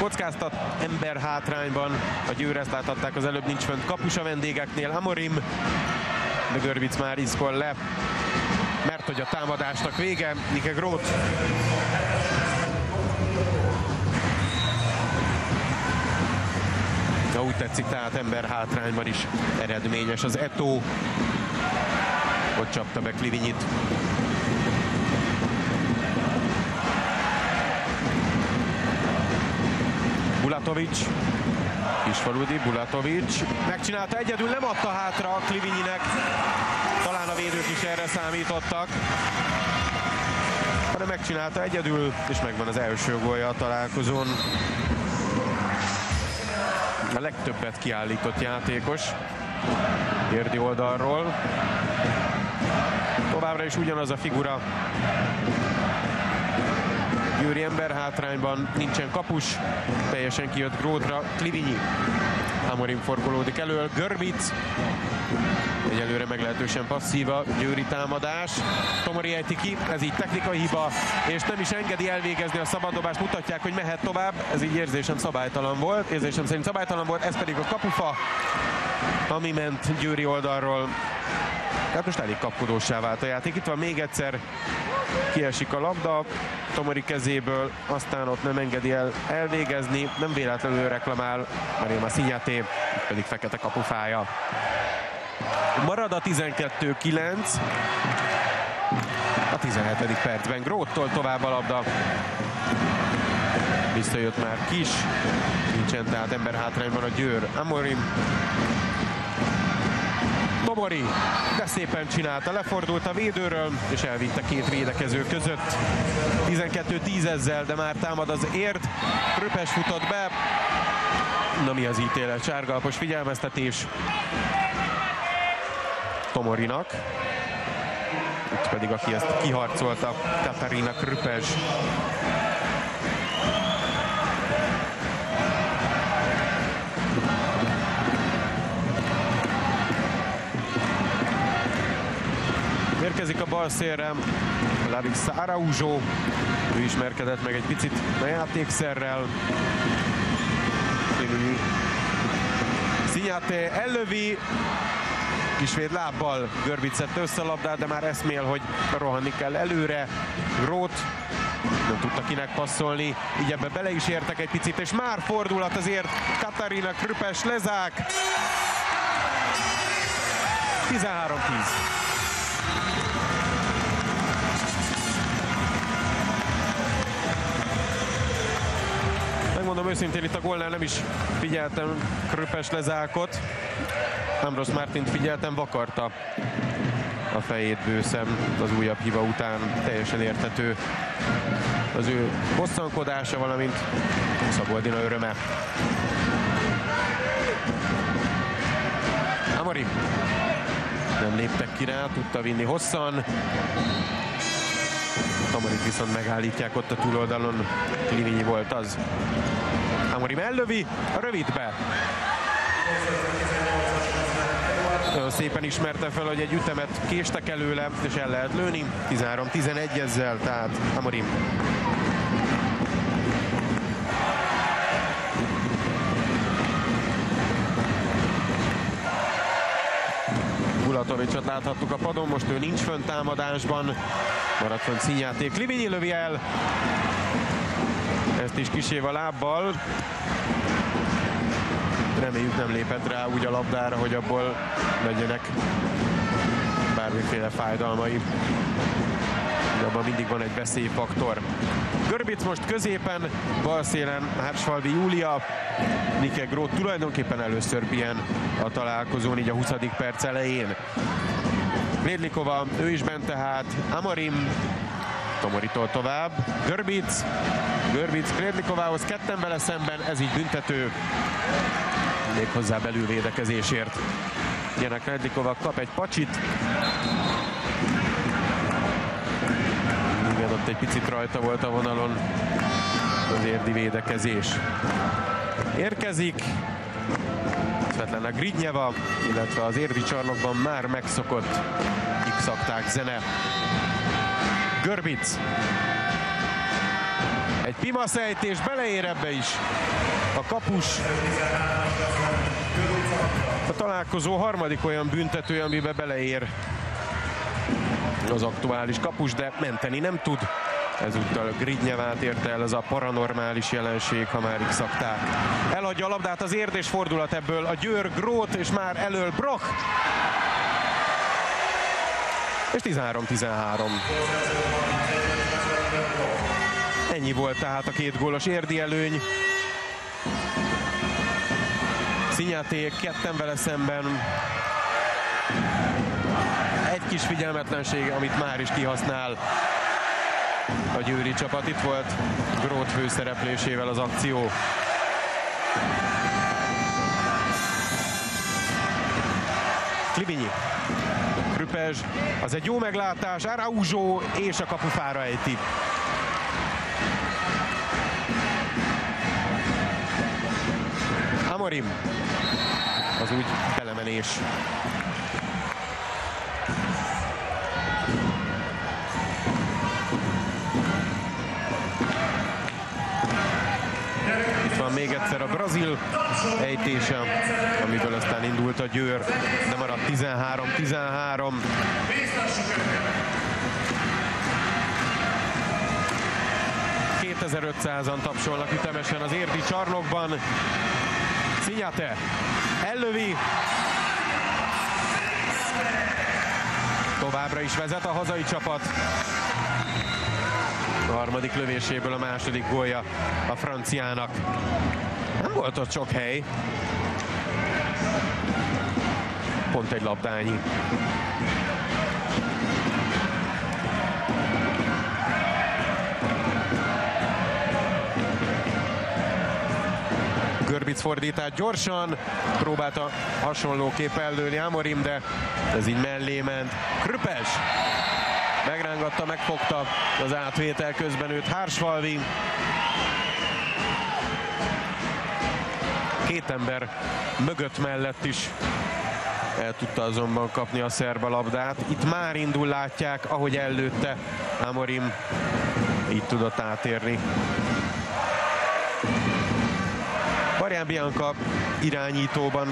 kockáztat ember hátrányban. A győr láthatták az előbb nincs fönt kapus a vendégeknél. Amorim, de Görvic már iszkol le, mert hogy a támadásnak vége. Nike Groth Ha úgy tetszik, tehát ember hátrányban is eredményes az Eto. Ott csapta be Klivinyit. Bulatovics. Kisfaludi, Bulatovics megcsinálta egyedül, nem adta hátra Klivinyinek. Talán a védők is erre számítottak. Hanem megcsinálta egyedül, és megvan az első gólja a találkozón. A legtöbbet kiállított játékos. Érdi oldalról. Továbbra is ugyanaz a figura. Győri ember hátrányban, nincsen kapus, teljesen kijött Gródra, Klivinyi. Amorim forgolódik elől, Görbic, egyelőre meglehetősen passzíva Győri támadás. Tomori ejti ki, ez így technikai hiba, és nem is engedi elvégezni a szabaddobást, mutatják, hogy mehet tovább. Ez így érzésem szabálytalan volt, érzésem szerint szabálytalan volt, ez pedig a kapufa, ami ment Győri oldalról. Tehát most elég kapkodósá vált a játék. Itt van még egyszer, kiesik a labda Tomori kezéből, aztán ott nem engedi el elvégezni, nem véletlenül reklamál Maria Szinyaté, pedig fekete kapufája. Marad a 12-9. A 17. percben Gróttól tovább a labda. Visszajött már Kis. Nincsen tehát ember hátrányban a Győr. Amorim Tomori, de szépen csinálta, lefordult a védőről, és elvitte két védekező között. 12-10 ezzel, de már támad az ért. Röpes futott be. Na mi az ítélet? Sárgalpos figyelmeztetés. Tomorinak. Itt pedig aki ezt kiharcolta, Katarina Krüpes. Érkezik a bal szélre Larissa Araujo. Ő ismerkedett meg egy picit a játékszerrel. Szinyáté ellövi, Kisvéd lábbal görbicett össze a labdát, de már eszmél, hogy rohanni kell előre. Grót nem tudta kinek passzolni, így ebbe bele is értek egy picit, és már fordulat azért Katarina Krüpes lezák. 13-10. Megmondom őszintén, itt a gólnál nem is figyeltem Kröpes lezákot. Ambros Martint figyeltem, vakarta a fejét bőszem az újabb hiva után. Teljesen értető az ő bosszankodása, valamint Szaboldina öröme. Amari nem léptek ki rá, tudta vinni hosszan. Tamarit viszont megállítják ott a túloldalon. Klivinyi volt az. Amorim ellövi, rövidbe. Szépen ismerte fel, hogy egy ütemet késtek előle, és el lehet lőni. 13-11 ezzel, tehát Amorim Bulatovicsot láthattuk a padon, most ő nincs fönn támadásban. Maradt fönn színjáték. Livinyi lövi el. Ezt is kisév a lábbal. Reméljük nem lépett rá úgy a labdára, hogy abból legyenek bármiféle fájdalmai. Abban mindig van egy veszélyfaktor. Görbic most középen, bal szélen Hársfalvi Júlia, Nike Groth tulajdonképpen először pihen a találkozón, így a 20. perc elején. Lédlikova, ő is bent tehát, Amorim, Tomoritól tovább, Görbic, Görbic Krédlikovához ketten vele szemben, ez így büntető, méghozzá belülvédekezésért. Janek Krédlikova kap egy pacsit, igen, ott egy picit rajta volt a vonalon az érdi védekezés. Érkezik Svetlana Gridnyeva, illetve az érdi csarnokban már megszokott x zene. Görbic. Egy pima szejtés, beleér ebbe is a kapus. A találkozó harmadik olyan büntető, amiben beleér az aktuális kapus, de menteni nem tud. Ezúttal Gridnyevát érte el ez a paranormális jelenség, ha már x Eladja a labdát az érdés fordulat ebből a Győr, Grót és már elől Brock. És 13-13. Ennyi volt tehát a két gólos érdi előny. Szinyaté ketten vele szemben. Egy kis figyelmetlenség, amit már is kihasznál a győri csapat. Itt volt Grót főszereplésével az akció. Klivinyi. Krüpezs, az egy jó meglátás, Araujo és a kapufára ejti. Amorim. Az úgy belemenés. Itt van még egyszer a brazil ejtése, amiből aztán indult a győr, de maradt 13-13. an tapsolnak ütemesen az érdi csarnokban. Szinyate ellövi. Továbbra is vezet a hazai csapat. A harmadik lövéséből a második gólja a franciának. Nem volt ott sok hely. Pont egy labdányi. Görbic fordítás gyorsan, próbálta hasonlóképp ellőni Amorim, de ez így mellé ment. Krüpes megrángatta, megfogta az átvétel közben őt Hársfalvi. Két ember mögött mellett is el tudta azonban kapni a szerba labdát. Itt már indul, látják, ahogy ellőtte Amorim, így tudott átérni. Marian Bianca irányítóban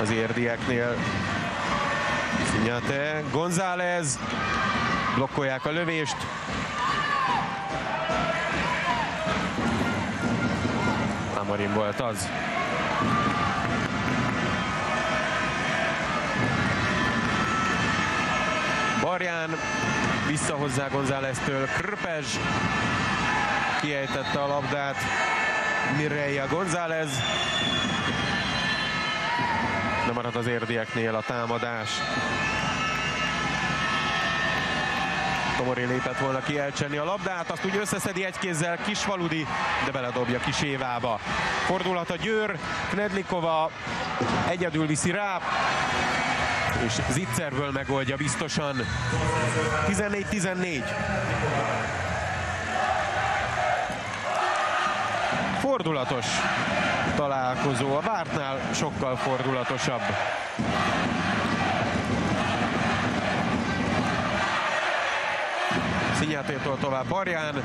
az érdieknél. Szinyate, González, blokkolják a lövést. Amorim volt az. Barján visszahozzá Gonzáleztől Krpezs kiejtette a labdát Mireia González de marad az érdieknél a támadás Tomori lépett volna ki elcsenni a labdát, azt úgy összeszedi egy kézzel Kisvaludi, de beledobja kis évába. Fordulhat a Győr, Knedlikova egyedül viszi rá, és Zicserből megoldja biztosan. 14-14. Fordulatos találkozó, a vártnál sokkal fordulatosabb. Szinyátétól tovább Barján.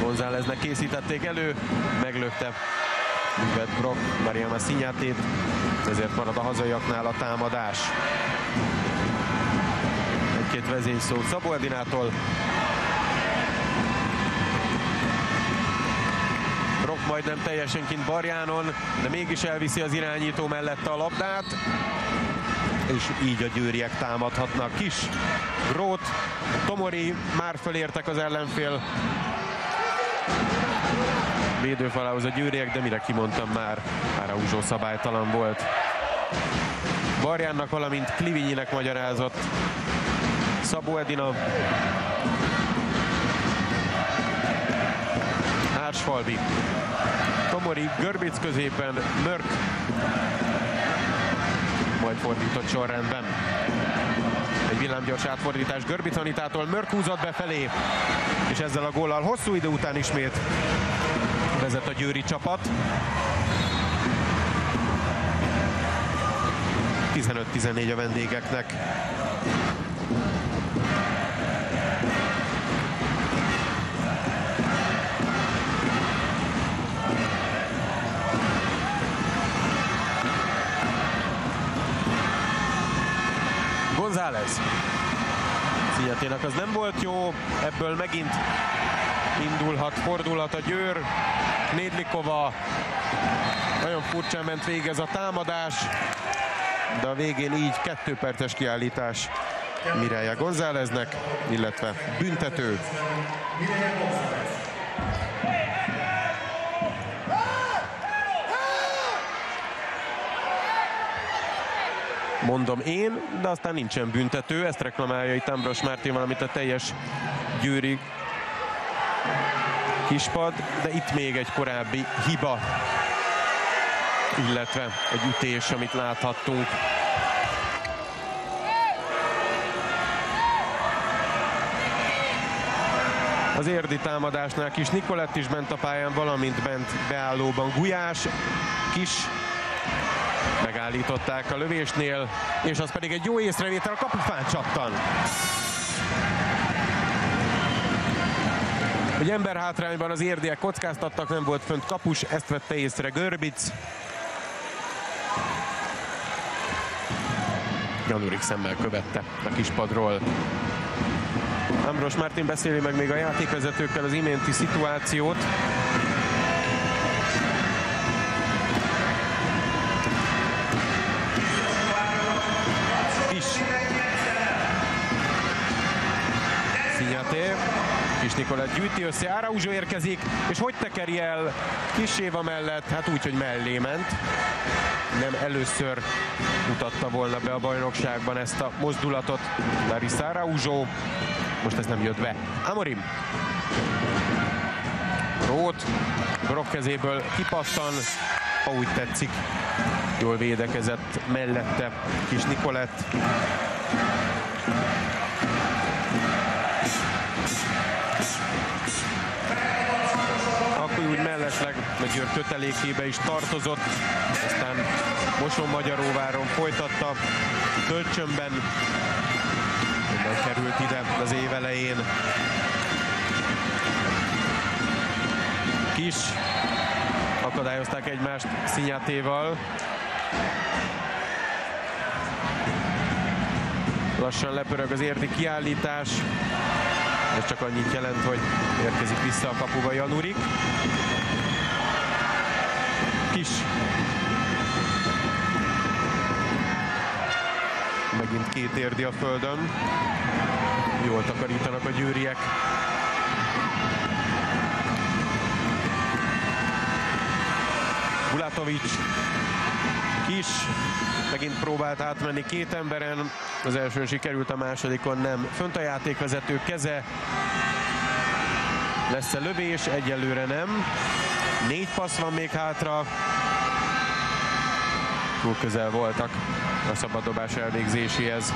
Gonzáleznek készítették elő, meglökte Üvet Brock, Mariana Szinyátét, ezért marad a hazaiaknál a támadás. Egy-két vezényszó Szabó Edinától. Majdnem teljesen kint Barjánon, de mégis elviszi az irányító mellette a labdát és így a győriek támadhatnak. Kis, Grót, Tomori már fölértek az ellenfél védőfalához a győriek, de mire kimondtam már, már a Uzsó szabálytalan volt. Barjánnak, valamint Klivinyinek magyarázott Szabó Edina. Ársfalvi. Tomori, Görbic középen, Mörk majd fordított sorrendben. Egy villámgyors átfordítás Görbicanitától Mörk húzott befelé, és ezzel a góllal hosszú idő után ismét vezet a győri csapat. 15-14 a vendégeknek. González. Szigetének az nem volt jó, ebből megint indulhat, fordulhat a Győr. Nédlikova nagyon furcsán ment végez a támadás, de a végén így kettő perces kiállítás Mireia Gonzáleznek, illetve büntető. Mondom én, de aztán nincsen büntető. Ezt reklamálja itt Ambros Mártin, valamint a teljes Győri kispad, de itt még egy korábbi hiba, illetve egy ütés, amit láthattunk. Az érdi támadásnál Kis Nikolett is bent a pályán, valamint bent beállóban Gulyás, Kis megállították a lövésnél, és az pedig egy jó észrevétel, a kapufán csattan. Egy ember hátrányban az érdiek kockáztattak, nem volt fönt kapus, ezt vette észre Görbic. Janurik szemmel követte a kispadról. Ambros Martin beszéli meg még a játékvezetőkkel az iménti szituációt. Nikolett gyűjti össze, Araúzsó érkezik, és hogy tekeri el Kis Éva mellett? Hát úgy, hogy mellé ment. Nem először mutatta volna be a bajnokságban ezt a mozdulatot Larissa Araúzsó. Most ez nem jött be. Amorim. Rót. Brock kezéből kipattan, ha tetszik. Jól védekezett mellette kis Nikolett. A Győr kötelékébe is tartozott, aztán Moson Magyaróváron folytatta, Tölcsönben onnan került ide az év. Kis akadályozták egymást Szinyátéval. Lassan lepörög az érti kiállítás. Ez csak annyit jelent, hogy érkezik vissza a kapuba Janurik. Kis Megint két érdi a földön. Jól takarítanak a győriek. Bulatovics kis, megint próbált átmenni két emberen, az elsőn sikerült, a másodikon nem. Fönt a játékvezető keze, lesz-e lövés? Egyelőre nem. Négy passz van még hátra. Túl közel voltak a szabaddobás elvégzéséhez.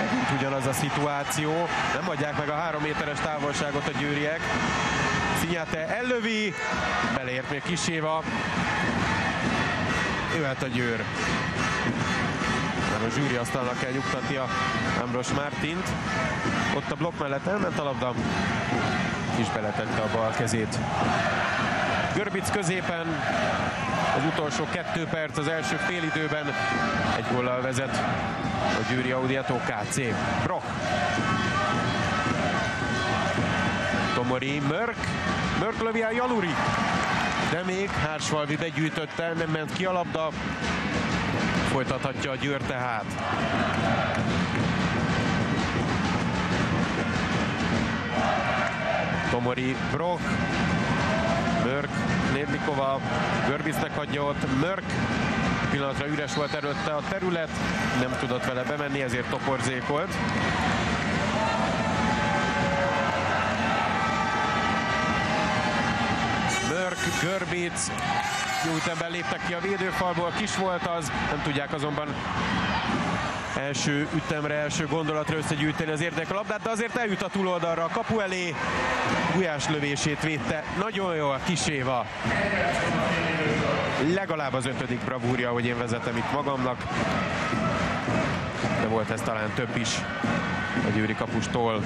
Megint ugyanaz a szituáció. Nem adják meg a három méteres távolságot a győriek. Szinyáte ellövi, beleért még Kiséva. Jöhet a győr. Már a zsűri asztalnak kell nyugtatni a Ambros Mártint. Ott a blokk mellett elment a labda, és beletette a bal kezét. Görbic középen, az utolsó kettő perc az első félidőben. Egy góllal vezet a Győri Audiato KC. Brock. Tomori, Mörk. Mörk lövi a Jaluri. De még Hársvalvi begyűjtötte, nem ment ki a labda. Folytathatja a Győr tehát. Tomori, Brock. Mörk, Nédlikova, Görbicnek hagyja ott, Mörk, pillanatra üres volt előtte a terület, nem tudott vele bemenni, ezért toporzékolt. Mörk, Görbic, jó ütemben léptek ki a védőfalból, kis volt az, nem tudják azonban első ütemre, első gondolatra összegyűjteni az érdek a labdát, de azért eljut a túloldalra a kapu elé. Gulyás lövését védte nagyon jól Kiséva. Legalább az ötödik bravúrja, hogy én vezetem itt magamnak. De volt ez talán több is a Győri kapustól.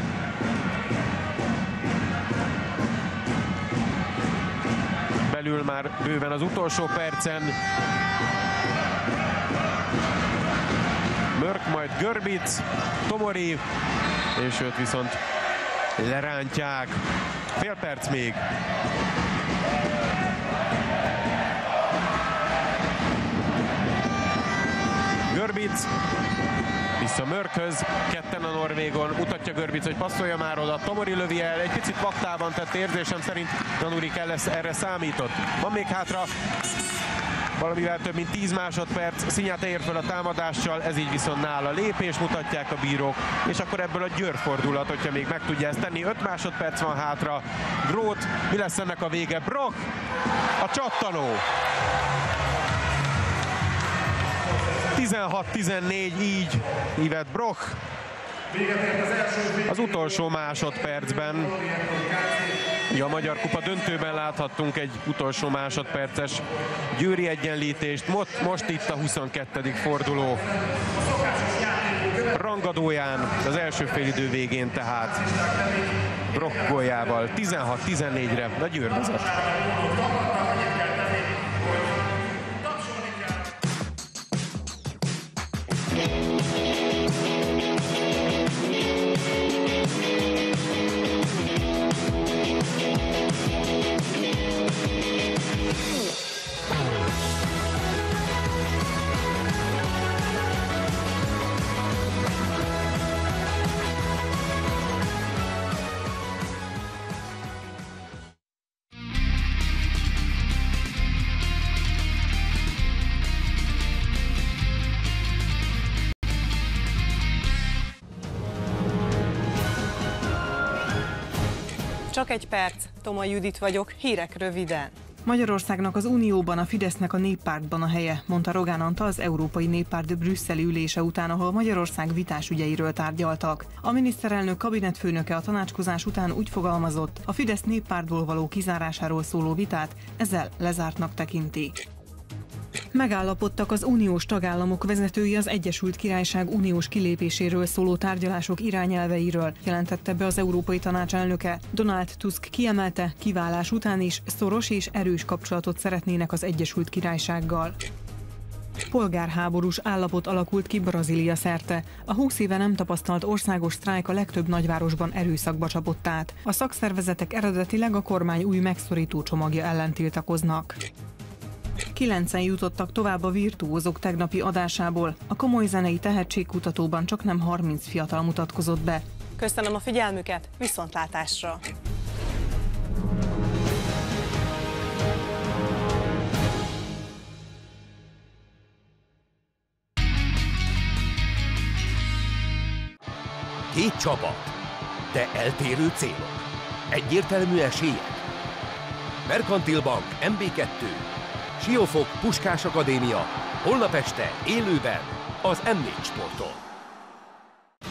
Belül már bőven az utolsó percen Mörk, majd Görbic, Tomori, és őt viszont lerántják. Fél perc még. Görbic, vissza Mörkhöz, ketten a Norvégon, mutatja Görbic, hogy passzolja már oda, Tomori lövi el, egy picit vaktában tett érzésem szerint Danurik erre számított. Van még hátra valamivel több mint 10 másodperc. Szinyáta ér fel a támadással, ez így viszont nála lépés mutatják a bírók, és akkor ebből a Győr fordulat, hogyha még meg tudja ezt tenni. 5 másodperc van hátra. Grót, mi lesz ennek a vége? Brock, a csattanó. 16-14 így Ivet Brock. Az utolsó másodpercben a Magyar Kupa döntőben láthattunk egy utolsó másodperces győri egyenlítést, most, most itt a 22. forduló rangadóján, az első félidő végén tehát Brock 16-14-re a Győr vezet. Egy perc, Toma Judit vagyok, hírek röviden. Magyarországnak az Unióban, a Fidesznek a néppártban a helye, mondta Rogán Antal az Európai Néppárt brüsszeli ülése után, ahol Magyarország vitás ügyeiről tárgyaltak. A miniszterelnök kabinetfőnöke a tanácskozás után úgy fogalmazott, a Fidesz néppártból való kizárásáról szóló vitát ezzel lezártnak tekinti. Megállapodtak az uniós tagállamok vezetői az Egyesült Királyság uniós kilépéséről szóló tárgyalások irányelveiről, jelentette be az Európai Tanács elnöke. Donald Tusk kiemelte, kiválás után is szoros és erős kapcsolatot szeretnének az Egyesült Királysággal. Polgárháborús állapot alakult ki Brazília szerte. A 20 éve nem tapasztalt országos sztrájk a legtöbb nagyvárosban erőszakba csapott át. A szakszervezetek eredetileg a kormány új megszorító csomagja ellen tiltakoznak. Kilencen jutottak tovább a virtuózok tegnapi adásából. A komoly zenei tehetségkutatóban csak nem 30 fiatal mutatkozott be. Köszönöm a figyelmüket, viszontlátásra! Két csapat, de eltérő célok. Egyértelmű esélyek. Merkantil Bank MB2 Siófok Puskás Akadémia, holnap este élőben az M4 Sporton.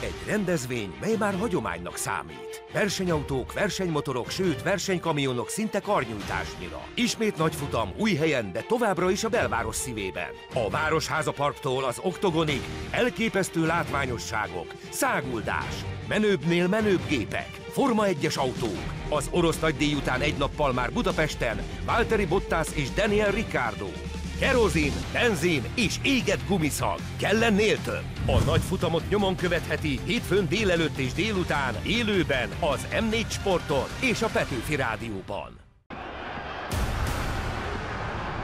Egy rendezvény, mely már hagyománynak számít. Versenyautók, versenymotorok, sőt versenykamionok szinte karnyújtásnyira. Ismét nagy futam, új helyen, de továbbra is a belváros szívében. A Városháza Parktól az Oktogonig elképesztő látványosságok, száguldás, menőbbnél menőbb gépek, Forma 1-es autók. Az orosz nagydíj után egy nappal már Budapesten Valtteri Bottas és Daniel Ricciardo. Kerozin, benzin és éget gumiszag. Kell ennél több? A nagy futamot nyomon követheti hétfőn délelőtt és délután élőben az M4 Sporton és a Petőfi Rádióban.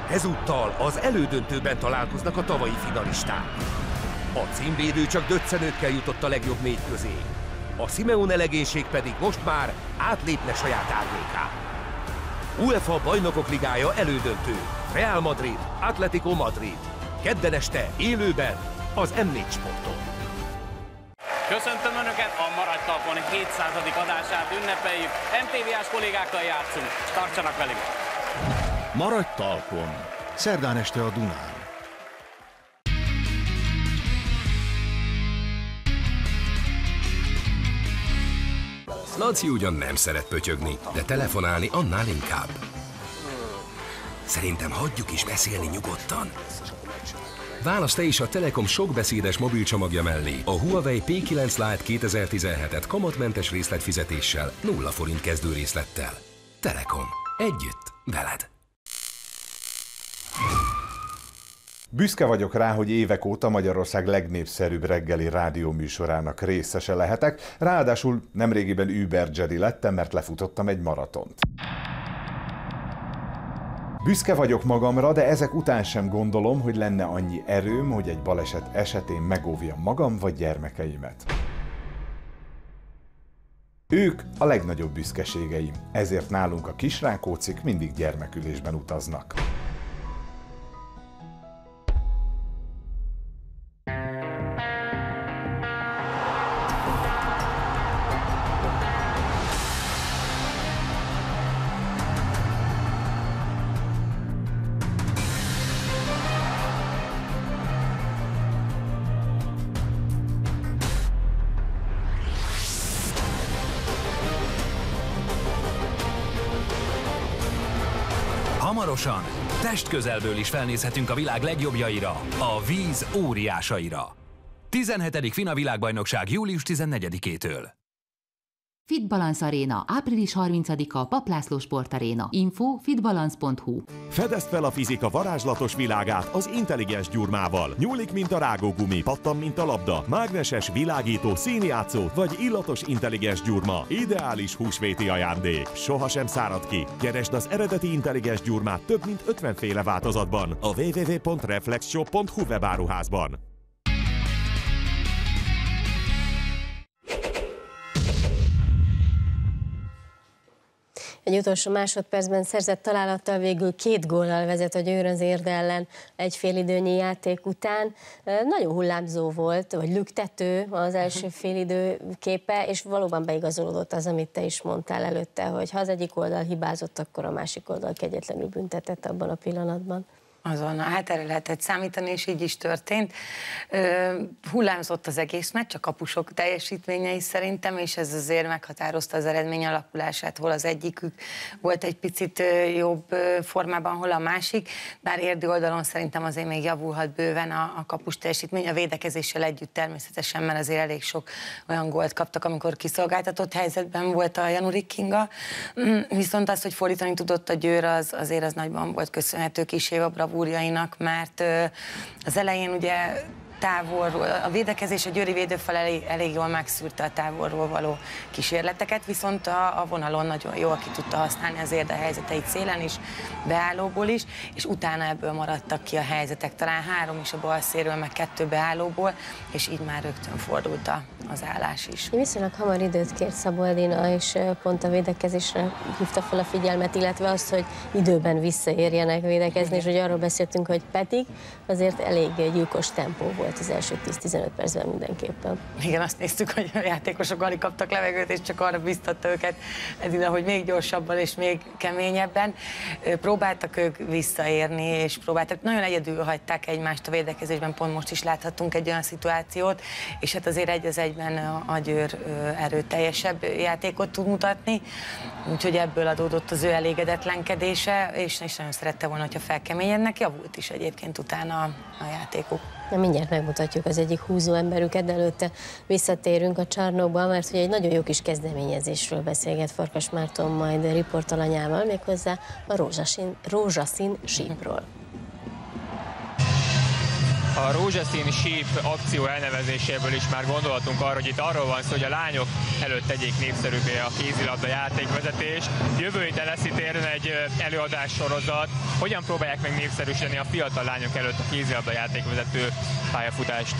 Ezúttal az elődöntőben találkoznak a tavalyi finalisták. A címvédő csak döccenőkkel jutott a legjobb négy közé a Simeone legénység pedig most már átlépne saját árnyékán. UEFA Bajnokok Ligája elődöntő. Real Madrid, Atletico Madrid. Kedden este élőben az M4 Sporton. Köszöntöm Önöket a Maradj Talpon 700. adását ünnepeljük. MTV-ás kollégákkal játszunk. Tartsanak velünk! Maradj Talpon. Szerdán este a Dunán. Laci ugyan nem szeret pötyögni, de telefonálni annál inkább. Szerintem hagyjuk is beszélni nyugodtan. Válasz te is a Telekom sokbeszédes mobilcsomagja mellé a Huawei P9 Lite 2017-et kamatmentes részletfizetéssel, 0 forint kezdő részlettel. Telekom. Együtt. Veled. Büszke vagyok rá, hogy évek óta Magyarország legnépszerűbb reggeli rádióműsorának részese lehetek, ráadásul nemrégiben Uber Jedi lettem, mert lefutottam egy maratont. Büszke vagyok magamra, de ezek után sem gondolom, hogy lenne annyi erőm, hogy egy baleset esetén megóvjam magam vagy gyermekeimet. Ők a legnagyobb büszkeségeim, ezért nálunk a kisrákócik mindig gyermekülésben utaznak. Testközelből is felnézhetünk a világ legjobbjaira, a víz óriásaira. 17. Fina világbajnokság július 14-től. Fit Balance Arena, április 30-a, Paplászló Sport Arena. Info fitbalance.hu Fedezd fel a fizika varázslatos világát az intelligens gyurmával. Nyúlik, mint a rágógumi, pattan, mint a labda, mágneses, világító, színjátszó vagy illatos intelligens gyurma. Ideális húsvéti ajándék. Soha sem szárad ki. Keresd az eredeti intelligens gyurmát több mint 50 féle változatban a www.reflexshop.hu webáruházban. Egy utolsó másodpercben szerzett találattal végül két góllal vezet a Győr az érde ellen egy félidőnyi játék után. Nagyon hullámzó volt, vagy lüktető az első félidő képe, és valóban beigazolódott az, amit te is mondtál előtte, hogy ha az egyik oldal hibázott, akkor a másik oldal kegyetlenül büntetett abban a pillanatban. Azon, hát erre lehetett számítani, és így is történt. Hullámzott az egész meccs, a kapusok teljesítményei szerintem, és ez azért meghatározta az eredmény alakulását, hol az egyikük volt egy picit jobb formában, hol a másik, bár érdi oldalon szerintem azért még javulhat bőven a, a kapus teljesítmény, a védekezéssel együtt természetesen, mert azért elég sok olyan gólt kaptak, amikor kiszolgáltatott helyzetben volt a Januri Kinga, mm, viszont az, hogy fordítani tudott a győr, az, azért az nagyban volt köszönhető kis év a bravúrjainak, mert az elején ugye távolról, a védekezés a győri védőfal elég, elég jól megszűrte a távolról való kísérleteket, viszont a, a vonalon nagyon jól ki tudta használni az érde helyzeteit szélen is, beállóból is, és utána ebből maradtak ki a helyzetek, talán három is a bal széről, meg kettő beállóból, és így már rögtön fordult az állás is. Viszonylag hamar időt kért Szaboldina, és pont a védekezésre hívta fel a figyelmet, illetve azt, hogy időben visszaérjenek védekezni, és hogy arról beszéltünk, hogy pedig azért elég gyilkos tempó volt volt az első 10-15 percben mindenképpen. Igen, azt néztük, hogy a játékosok alig kaptak levegőt, és csak arra biztatta őket ez hogy még gyorsabban és még keményebben. Próbáltak ők visszaérni, és próbáltak, nagyon egyedül hagyták egymást a védekezésben, pont most is láthattunk egy olyan szituációt, és hát azért egy az egyben a Győr erőteljesebb játékot tud mutatni, úgyhogy ebből adódott az ő elégedetlenkedése, és, és nagyon szerette volna, hogyha felkeményednek, javult is egyébként utána a játékuk. Na, mindjárt megmutatjuk az egyik húzó emberüket, de előtte visszatérünk a csarnokba, mert hogy egy nagyon jó kis kezdeményezésről beszélget Farkas Márton majd riportalanyával, méghozzá a rózsaszín, rózsaszín sípról. A rózsaszín síp akció elnevezéséből is már gondolhatunk arra, hogy itt arról van szó, hogy a lányok előtt tegyék népszerűbbé a kézilabda játékvezetés. Jövő héten lesz itt érden egy előadás sorozat. Hogyan próbálják meg népszerűsíteni a fiatal lányok előtt a kézilabda játékvezető pályafutást?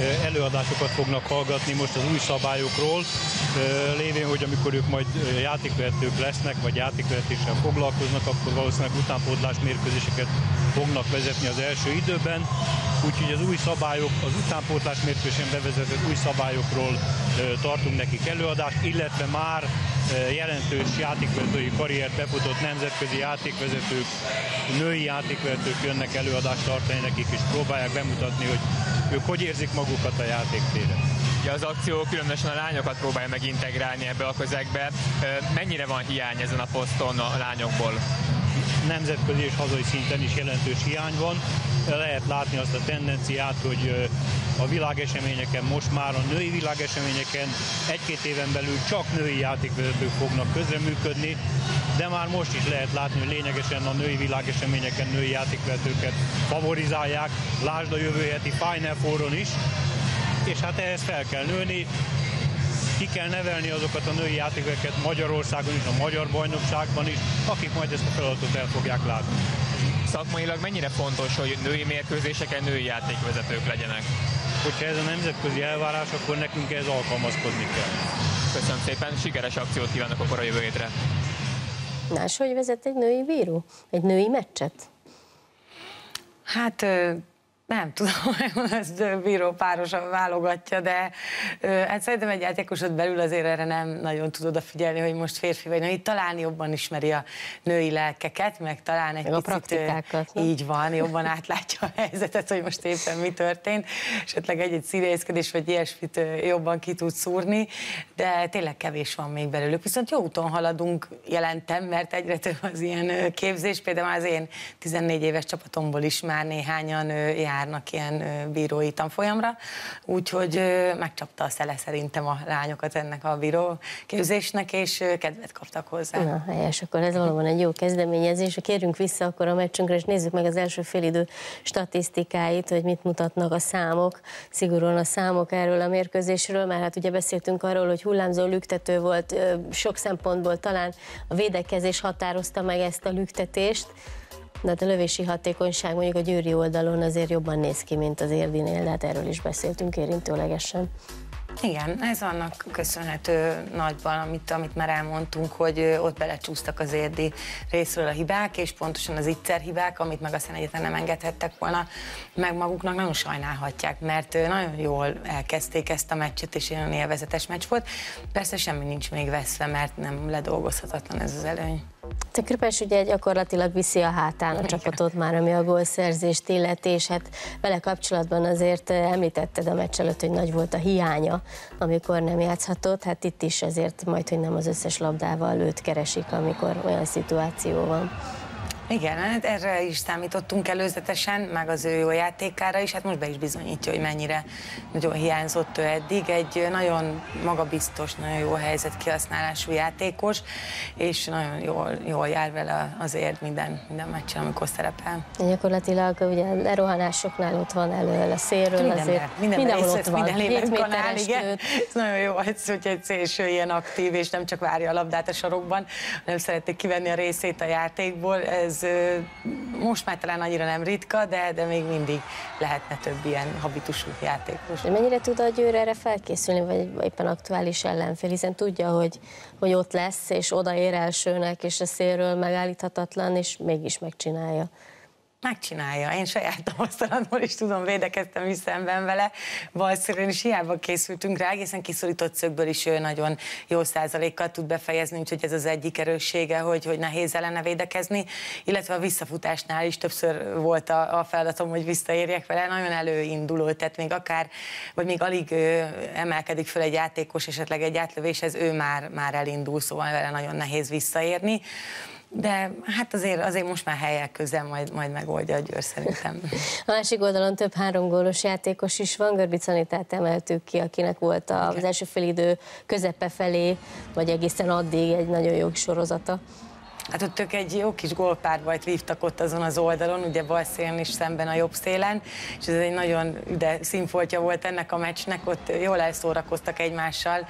Előadásokat fognak hallgatni most az új szabályokról, lévén, hogy amikor ők majd játékvezetők lesznek, vagy játékvezetéssel foglalkoznak, akkor valószínűleg utánpótlás mérkőzéseket fognak vezetni az első időben. Úgyhogy az új szabályok, az utánpótlás mérkőzésen bevezetett új szabályokról tartunk nekik előadást, illetve már jelentős játékvezetői karriert befutott nemzetközi játékvezetők, női játékvezetők jönnek előadást tartani nekik, és próbálják bemutatni, hogy ők hogy érzik magukat a játéktéren. Ja, az akció különösen a lányokat próbálja megintegrálni ebbe a közegbe. Mennyire van hiány ezen a poszton a lányokból? nemzetközi és hazai szinten is jelentős hiány van. Lehet látni azt a tendenciát, hogy a világeseményeken, most már a női világeseményeken egy-két éven belül csak női játékvezetők fognak közreműködni, de már most is lehet látni, hogy lényegesen a női világeseményeken női játékvezetőket favorizálják. Lásd a jövő heti Final Four-on is, és hát ehhez fel kell nőni, ki kell nevelni azokat a női játékokat Magyarországon is, a magyar bajnokságban is, akik majd ezt a feladatot el fogják látni. Szakmailag mennyire fontos, hogy női mérkőzéseken női játékvezetők legyenek? Hogyha ez a nemzetközi elvárás, akkor nekünk ez alkalmazkodni kell. Köszönöm szépen, sikeres akciót kívánok akkor a jövő hétre. Más, hogy vezet egy női bíró? Egy női meccset? Hát Nem tudom, ezt bíró párosan válogatja, de hát szerintem egy játékosod belül azért erre nem nagyon tud odafigyelni, hogy most férfi vagy női. Talán jobban ismeri a női lelkeket, meg talán egy meg picit a praktikákat, így van, jobban átlátja a helyzetet, hogy most éppen mi történt. Esetleg egy-egy színészkedés vagy ilyesmit jobban ki tud szúrni, de tényleg kevés van még belőlük. Viszont jó úton haladunk, jelentem, mert egyre több az ilyen képzés. Például az én 14 éves csapatomból is már néhányan jár járnak ilyen bírói tanfolyamra, úgyhogy megcsapta a szele szerintem a lányokat ennek a bíró képzésnek, és kedvet kaptak hozzá. Na, helyes, akkor ez valóban egy jó kezdeményezés. Kérjünk vissza akkor a meccsünkre, és nézzük meg az első félidő statisztikáit, hogy mit mutatnak a számok, szigorúan a számok erről a mérkőzésről, mert hát ugye beszéltünk arról, hogy hullámzó lüktető volt, sok szempontból talán a védekezés határozta meg ezt a lüktetést, de hát a lövési hatékonyság mondjuk a győri oldalon azért jobban néz ki, mint az érdinél, de hát erről is beszéltünk érintőlegesen. Igen, ez annak köszönhető nagyban, amit, amit már elmondtunk, hogy ott belecsúsztak az érdi részről a hibák, és pontosan az ittszer hibák, amit meg aztán egyetlen nem engedhettek volna meg maguknak, nagyon sajnálhatják, mert nagyon jól elkezdték ezt a meccset, és ilyen élvezetes meccs volt. Persze semmi nincs még veszve, mert nem ledolgozhatatlan ez az előny. Te Kripes ugye gyakorlatilag viszi a hátán a csapatot már, ami a gólszerzést illeti, és hát vele kapcsolatban azért említetted a meccs előtt, hogy nagy volt a hiánya, amikor nem játszhatott, hát itt is azért majd, hogy nem az összes labdával őt keresik, amikor olyan szituáció van. Igen, hát erre is számítottunk előzetesen, meg az ő jó játékára is, hát most be is bizonyítja, hogy mennyire nagyon hiányzott ő eddig. Egy nagyon magabiztos, nagyon jó helyzet kihasználású játékos, és nagyon jól, jól jár vele azért minden, minden meccsen, amikor szerepel. Gyakorlatilag ugye lerohanásoknál ott van elő a szélről, minden, azért minden, mindenhol ott van. Minden kanál, igen. Ez nagyon jó, hogy egy szélső ilyen aktív, és nem csak várja a labdát a sarokban, hanem szeretnék kivenni a részét a játékból. Ez ez most már talán annyira nem ritka, de, de még mindig lehetne több ilyen habitusú játékos. De mennyire tud a győr erre felkészülni, vagy éppen aktuális ellenfél, hiszen tudja, hogy, hogy ott lesz, és odaér elsőnek, és a szélről megállíthatatlan, és mégis megcsinálja megcsinálja. Én saját tapasztalatból is tudom, védekeztem is szemben vele. Valószínűleg is hiába készültünk rá, egészen kiszorított szögből is ő nagyon jó százalékkal tud befejezni, úgyhogy ez az egyik erőssége, hogy, hogy nehéz ellene védekezni, illetve a visszafutásnál is többször volt a, a feladatom, hogy visszaérjek vele, nagyon előinduló, tehát még akár, vagy még alig emelkedik föl egy játékos, esetleg egy átlövéshez, ő már, már elindul, szóval vele nagyon nehéz visszaérni de hát azért, azért most már helyek közel majd, majd megoldja a győr szerintem. A másik oldalon több három gólos játékos is van, Görbic Anitát emeltük ki, akinek volt az első félidő közepe felé, vagy egészen addig egy nagyon jó sorozata. Hát ott ők egy jó kis gólpárbajt vívtak ott azon az oldalon, ugye bal szélen is szemben a jobb szélen, és ez egy nagyon üde színfoltja volt ennek a meccsnek, ott jól elszórakoztak egymással,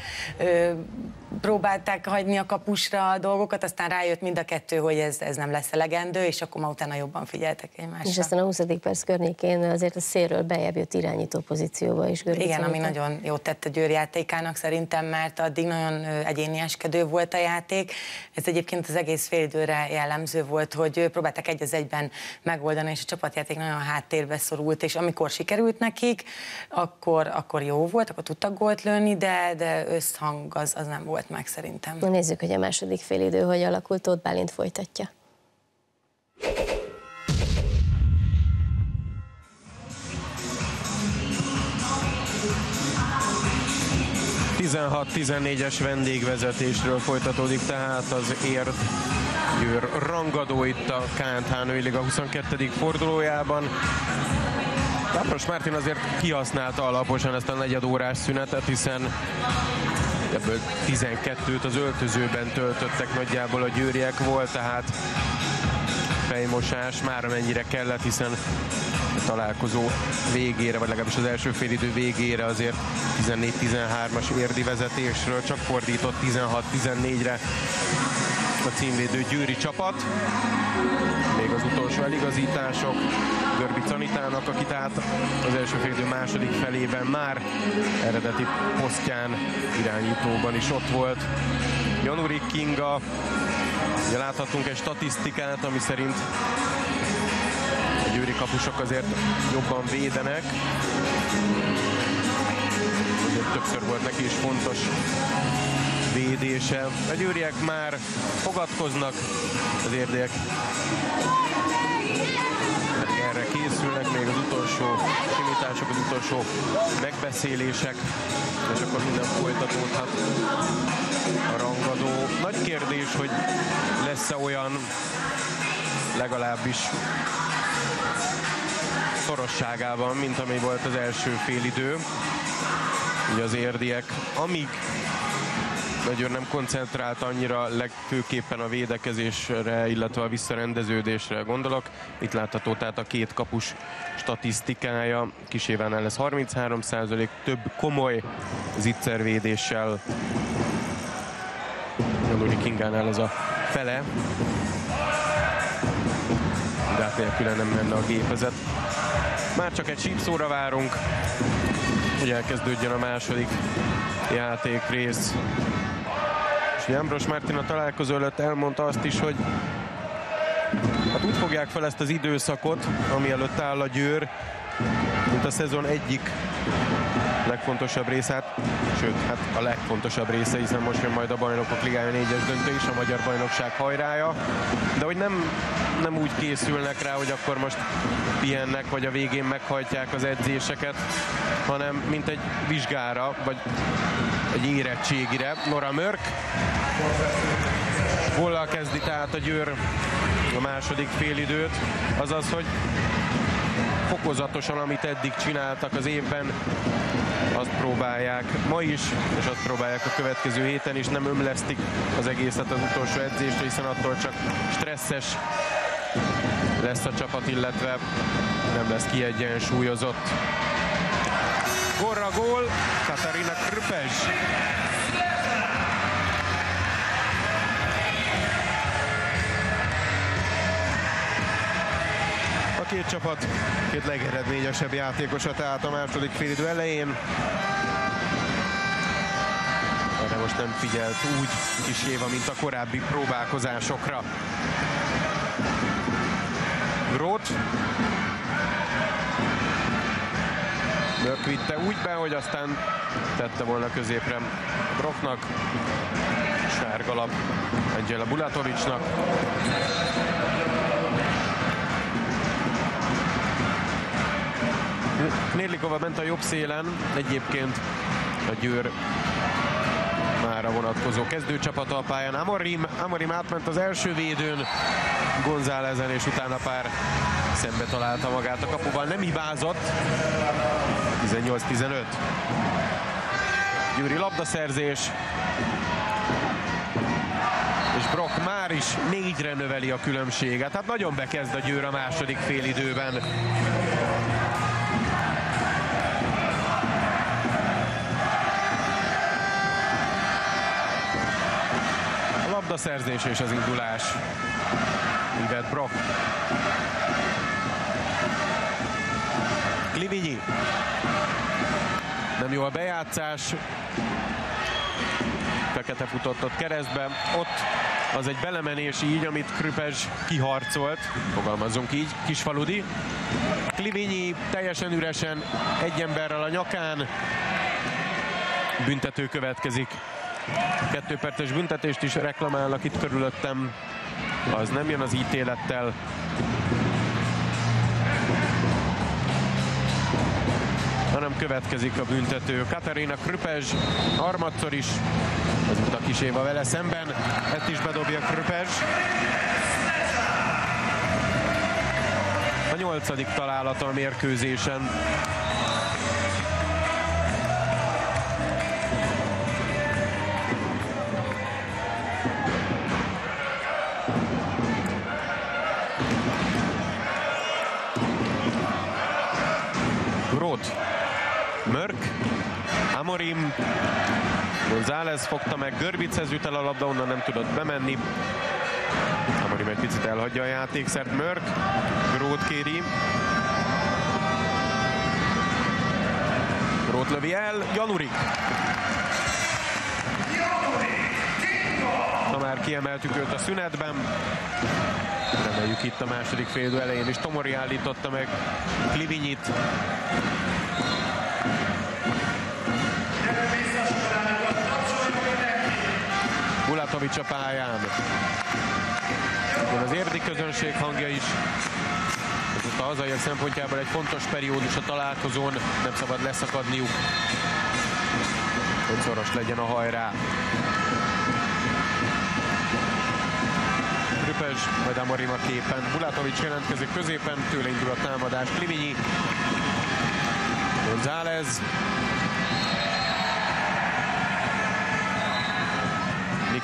próbálták hagyni a kapusra a dolgokat, aztán rájött mind a kettő, hogy ez, ez nem lesz elegendő, és akkor már utána jobban figyeltek egymásra. És aztán a 20. perc környékén azért a szélről bejebb jött irányító pozícióba is. Görbic Igen, ami nagyon jót tett a Győr játékának szerintem, mert addig nagyon egyénieskedő volt a játék. Ez egyébként az egész félidőre jellemző volt, hogy próbáltak egy az egyben megoldani, és a csapatjáték nagyon háttérbe szorult, és amikor sikerült nekik, akkor, akkor jó volt, akkor tudtak gólt lőni, de, de összhang az, az nem volt meg szerintem. Na nézzük, hogy a második félidő hogy alakult, Tóth Bálint folytatja. Tizenhat 14-es vendégvezetésről folytatódik tehát az érd Győr rangadó itt a KNH női a 22. fordulójában. Lapros Mártin azért kihasználta alaposan ezt a negyed órás szünetet, hiszen ebből 12-t az öltözőben töltöttek nagyjából a győriek volt, tehát fejmosás már amennyire kellett, hiszen a találkozó végére, vagy legalábbis az első félidő végére azért 14-13-as érdi vezetésről csak fordított 16-14-re a címvédő győri csapat. Még az utolsó eligazítások Görbic Anitának, aki tehát az első félidő második felében már eredeti posztján irányítóban is ott volt. Janurik Kinga, ugye láthatunk egy statisztikát, ami szerint a Győri kapusok azért jobban védenek. Azért többször volt neki is fontos védése. A győriek már fogadkoznak, az érdek erre készülnek még az utolsó simítások, az utolsó megbeszélések, és akkor minden folytatódhat a rangadó. Nagy kérdés, hogy lesz-e olyan legalábbis szorosságában, mint ami volt az első félidő. Ugye az érdiek, amíg nagyon nem koncentrált annyira legfőképpen a védekezésre, illetve a visszarendeződésre gondolok. Itt látható tehát a két kapus statisztikája. Kisévánál lesz 33% több komoly zicservédéssel. Luri Kingánál ez a fele. De hát nélkül nem menne a gépezet. Már csak egy sípszóra várunk, hogy elkezdődjön a második játékrész. És Ambros Martin a találkozó előtt elmondta azt is, hogy hát úgy fogják fel ezt az időszakot, ami előtt áll a Győr, mint a szezon egyik legfontosabb része, hát, sőt, hát a legfontosabb része, hiszen most jön majd a Bajnokok Ligája négyes döntő is, a Magyar Bajnokság hajrája, de hogy nem, nem úgy készülnek rá, hogy akkor most pihennek, vagy a végén meghajtják az edzéseket, hanem mint egy vizsgára, vagy egy érettségire. Nora Mörk. Gollal kezdi tehát a Győr a második félidőt, azaz, hogy fokozatosan, amit eddig csináltak az évben, azt próbálják ma is, és azt próbálják a következő héten is, nem ömlesztik az egészet az utolsó edzést, hiszen attól csak stresszes lesz a csapat, illetve nem lesz kiegyensúlyozott. Gorra gól, Katarina Krpes. Két csapat két legeredményesebb játékosa, tehát a második félidő elején. Erre most nem figyelt úgy kis Éva, mint a korábbi próbálkozásokra. Grót. Mörk vitte úgy be, hogy aztán tette volna középre Brocknak. Sárgalap Angela Bulatovicsnak. Nérlikova ment a jobb szélen, egyébként a Győr már a vonatkozó kezdőcsapata a pályán. Amorim, Amorim átment az első védőn Gonzálezen, és utána pár szembe találta magát a kapuval. Nem hibázott. 18-15. Győri labdaszerzés. És Brock már is négyre növeli a különbséget. Hát nagyon bekezd a Győr a második félidőben. Labdaszerzés és az indulás. Yvette Brock. Klivinyi. Nem jó a bejátszás. Fekete futott ott keresztbe. Ott az egy belemenés így, amit Krüpes kiharcolt. Fogalmazunk így. Kisfaludi. Klivinyi teljesen üresen, egy emberrel a nyakán. Büntető következik. Kettő perces büntetést is reklamálnak itt körülöttem. Az nem jön az ítélettel. hanem következik a büntető. Katarina Krüpezs harmadszor is, a kis Éva vele szemben, ezt is bedobja Krüpezs. A nyolcadik találata a mérkőzésen. Amorim. González fogta meg, Görbichez jut el a labda, onnan nem tudott bemenni. Amorim egy picit elhagyja a játékszert, Mörk, Grót kéri. Grót lövi el, Janurik. Ha már kiemeltük őt a szünetben. Remeljük itt a második fél elején is. Tomori állította meg Klivinyit. Bulatovics a pályán. Jön az érdi közönség hangja is. Ez a hazaiak szempontjából egy fontos periódus a találkozón, nem szabad leszakadniuk, hogy szoros legyen a hajrá. Krüpes, majd Amorim a képen. Bulatovics jelentkezik középen, tőle indul a támadás. Klivinyi, González,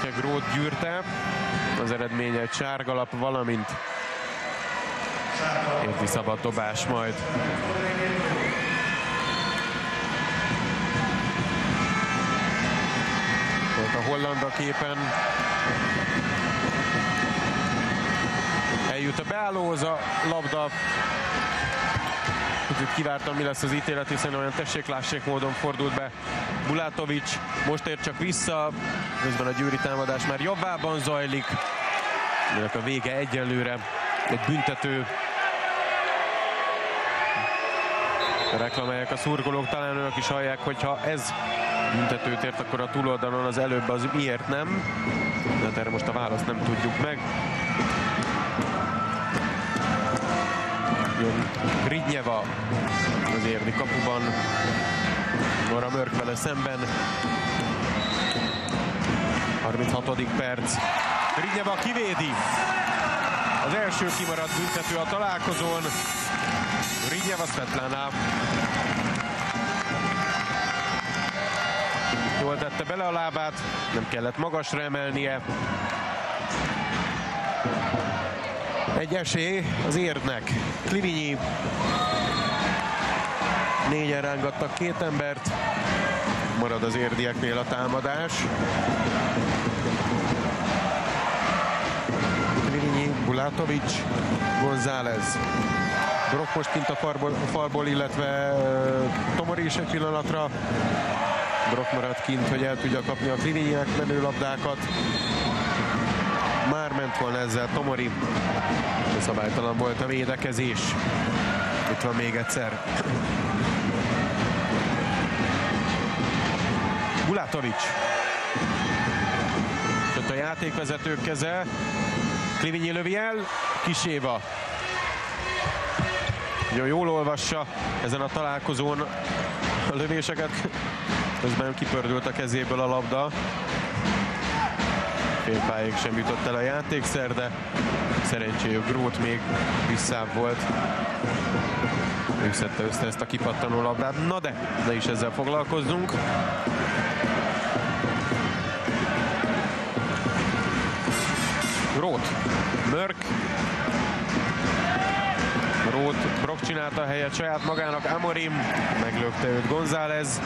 Nike Grót gyűrte. Az eredménye egy sárgalap, valamint érti szabad dobás majd. Volt a holland a képen. Eljut a beállóhoz a labda. Kicsit kivártam, mi lesz az ítélet, hiszen olyan tessék-lássék módon fordult be Bulátovics. Most ér csak vissza, közben a győri támadás már jobbában zajlik. Ennek a vége egyelőre egy büntető reklamálják a szurkolók, talán önök is hallják, hogyha ez büntetőt ért, akkor a túloldalon az előbb az miért nem. De hát erre most a választ nem tudjuk meg. Jön Gridnyeva az érdi kapuban. Nora Mörk vele szemben. 36. perc. Gridnyeva kivédi. Az első kimaradt büntető a találkozón. Rigyeva Svetlana. Jól tette bele a lábát, nem kellett magasra emelnie. Egy esély az érdnek. Klivinyi. Négyen rángattak két embert. Marad az érdieknél a támadás. Klivinyi, Bulatovics, González. Brock most kint a falból, a illetve Tomori is egy pillanatra. Brock maradt kint, hogy el tudja kapni a Klininyiek menő labdákat. Már ment volna ezzel Tomori. Szabálytalan volt a védekezés. Itt van még egyszer. Bulatovics. Ott a játékvezetők keze. Klivinyi lövi el. Kiséva Jó, jól olvassa ezen a találkozón a lövéseket. Közben kipördült a kezéből a labda. Félpályék sem jutott el a játékszer, de szerencséjük Grót még visszább volt. Ő szedte össze ezt a kipattanó labdát. Na de, ne is ezzel foglalkozzunk. Grót, Mörk, Rót, Brock csinálta a helyet saját magának, Amorim, meglökte őt González.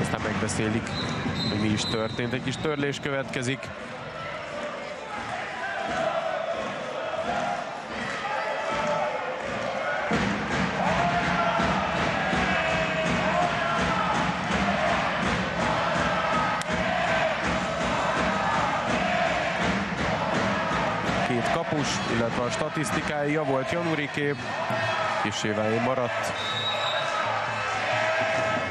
Aztán megbeszélik, hogy mi is történt. Egy kis törlés következik. Kapus, illetve a statisztikája volt Januriké, kiséváé maradt.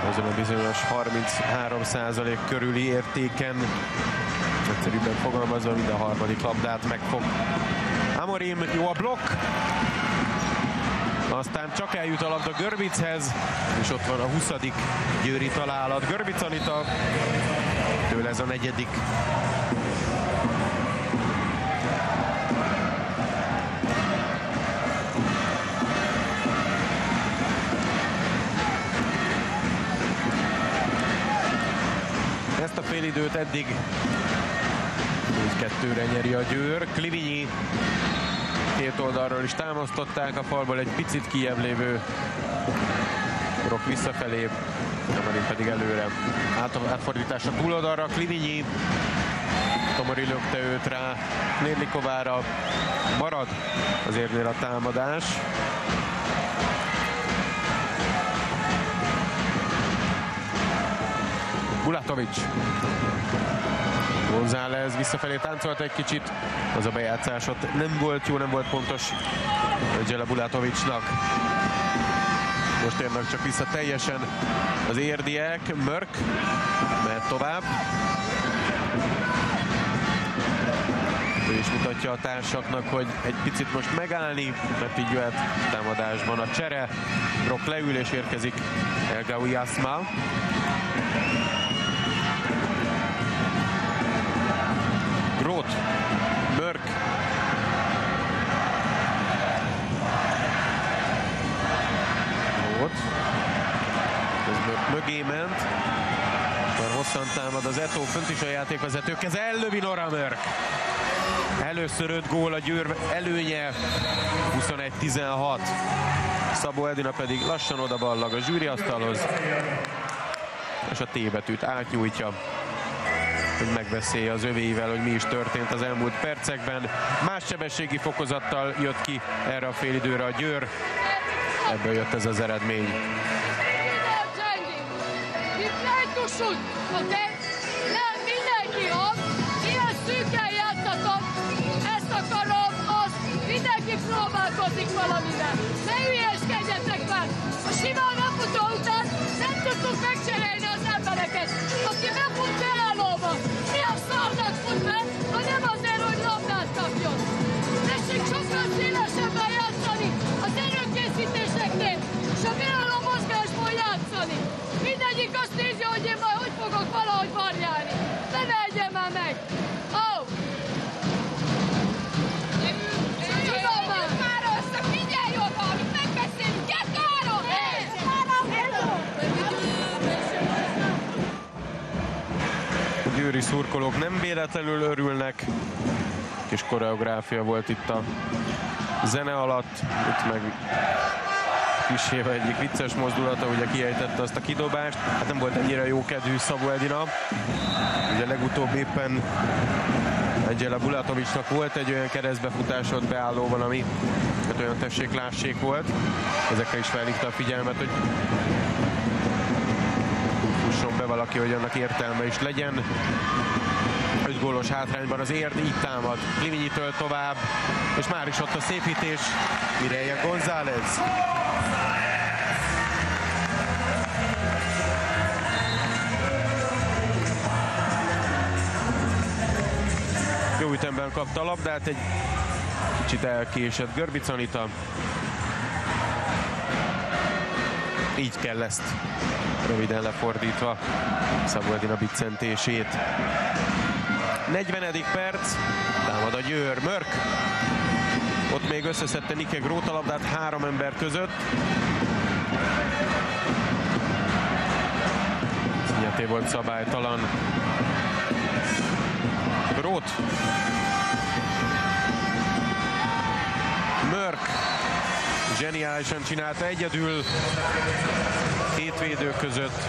Azon a bizonyos 33% körüli értéken egyszerűbben fogalmazva mind a harmadik labdát megfog. Amorim, jó a blokk, aztán csak eljut a labda Görbichez, és ott van a 20. Győri találat. Görbic Anita, tőle ez a negyedik. Félidőt eddig 4-2-re nyeri a Győr. Klivinyi két oldalról is támasztották, a falból egy picit kijebb lévő Rock visszafelé, Tomarin pedig előre. Át, átfordításra túloldalra, Klivinyi, Tomori lökte őt rá, Nérlikovára, marad az érnél a támadás. Bulatovics. González visszafelé táncolt egy kicsit, az a bejátszás ott nem volt jó, nem volt pontos Gyele Bulatovicsnak. Most érnek csak vissza teljesen az érdiek, Mörk mehet tovább. Ő is mutatja a társaknak, hogy egy picit most megállni, mert így jöhet támadásban a csere. Brock leül és érkezik El Gaui Mörk, Groth, ez mögé ment, már hosszan támad az Eto, fönt is a játékvezető keze, ellövi Nora Mörk. Először 5 gól a Győr előnye, 21-16. Szabó Edina pedig lassan odaballag a zsűriasztalhoz, és a T betűt átnyújtja hogy megbeszélje az övéivel, hogy mi is történt az elmúlt percekben. Más sebességi fokozattal jött ki erre a félidőre a Győr. Ebből jött ez az eredmény. Nem mindenki ad, ilyen játszatok, ezt akarom, azt mindenki próbálkozik valamivel. Ne hülyeskedjetek már! A sima naputó után nem tudtuk megcserélni az embereket. Aki befut játszani. Mindegyik azt nézi, hogy én majd hogy fogok valahogy varjálni. Ne vegye már meg! Oh! Győri szurkolók nem véletlenül örülnek. Kis koreográfia volt itt a zene alatt, itt meg Kiséva egyik vicces mozdulata, ugye kiejtette azt a kidobást. Hát nem volt ennyire jó kedvű Szabó Edina. Ugye legutóbb éppen Angela Bulatovicsnak volt egy olyan keresztbefutásod beállóban, ami hát olyan tessék-lássék volt. Ezekre is felhívta a figyelmet, hogy fusson be valaki, hogy annak értelme is legyen. 5 gólos hátrányban az érd így támad. Kliminyitől tovább, és már is ott a szépítés. Mireia González. Jó ütemben kapta a labdát, egy kicsit elkésett Görbic Anita. Így kell ezt röviden lefordítva Szabó Edina biccentését. 40. perc, támad a Győr, Mörk. Ott még összeszedte Nike Gróta labdát három ember között. Szinyeté volt szabálytalan. Grót. Mörk. Zseniálisan csinálta egyedül. Két védő között,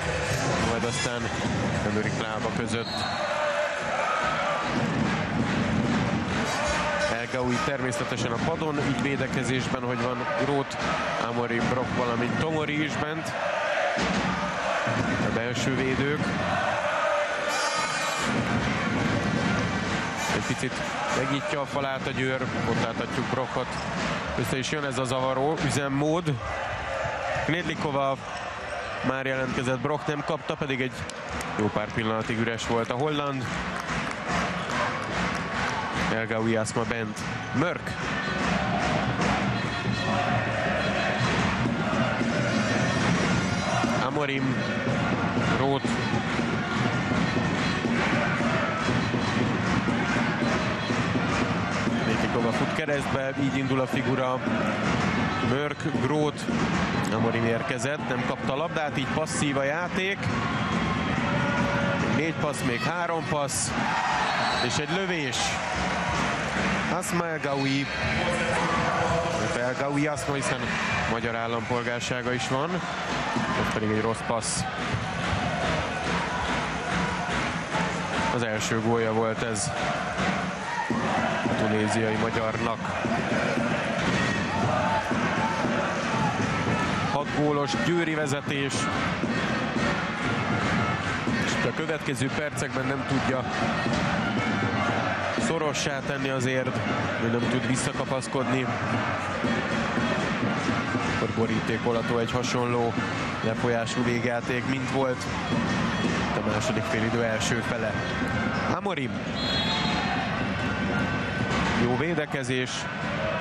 majd aztán Emörik lába között. Elgaui természetesen a padon, így védekezésben, hogy van Grót, Amori, Brock, valamint Tomori is bent. A belső védők. Egy picit megnyitja a falát a Győr, ott láthatjuk Brockot. Össze is jön ez a zavaró üzemmód. Knedlikova már jelentkezett, Brock nem kapta, pedig egy jó pár pillanatig üres volt a holland. Elgaui Asma bent. Mörk. Amorim. Rót. Nékikova fut keresztbe, így indul a figura. Mörk, Grót, Amorim érkezett, nem kapta a labdát, így passzív a játék. Négy passz, még három passz, és egy lövés. Asma El Gaui. El Gaui Asma, hiszen magyar állampolgársága is van. Ez pedig egy rossz passz. Az első gólja volt ez a tunéziai magyarnak. Hat gólos győri vezetés. És a következő percekben nem tudja szorossá tenni az érd, ő nem tud visszakapaszkodni. Akkor borítékolható egy hasonló lefolyású végjáték, mint volt a második félidő első fele. Amorim. Jó védekezés,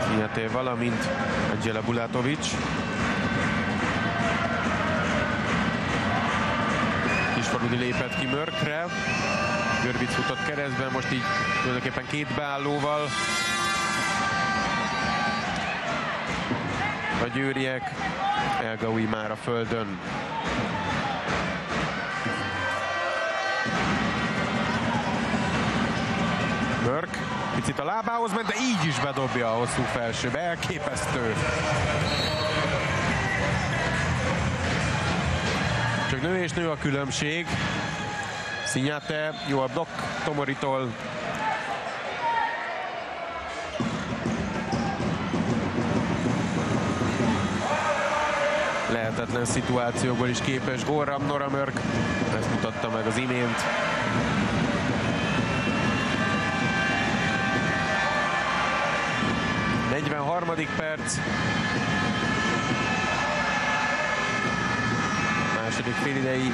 Fiaté, valamint Angela Bulatovics. Kisfaludi lépett ki Mörkre. Görbic futott keresztben, most így tulajdonképpen két beállóval. A győriek, Elgaui már a földön. Mörk, picit a lábához ment, de így is bedobja a hosszú felsőbe, elképesztő. Csak nő és nő a különbség. Szinyate, jó a blokk Tomoritól. Lehetetlen szituációból is képes Gorram Noramörk. Ezt mutatta meg az imént. harmadik perc. Második félidei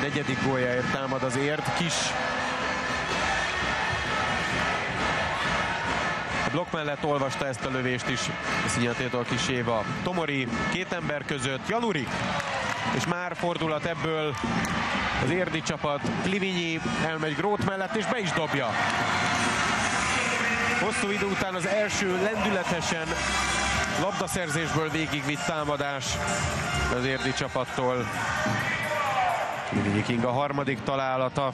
negyedik góljáért támad az ért. Kis blokk mellett olvasta ezt a lövést is Szinyatétól Kis Éva. Tomori két ember között, Januri, és már fordulat ebből az érdi csapat. Klivinyi elmegy Grót mellett, és be is dobja. Hosszú idő után az első lendületesen labdaszerzésből végigvitt támadás az érdi csapattól. Klivinyi King a harmadik találata.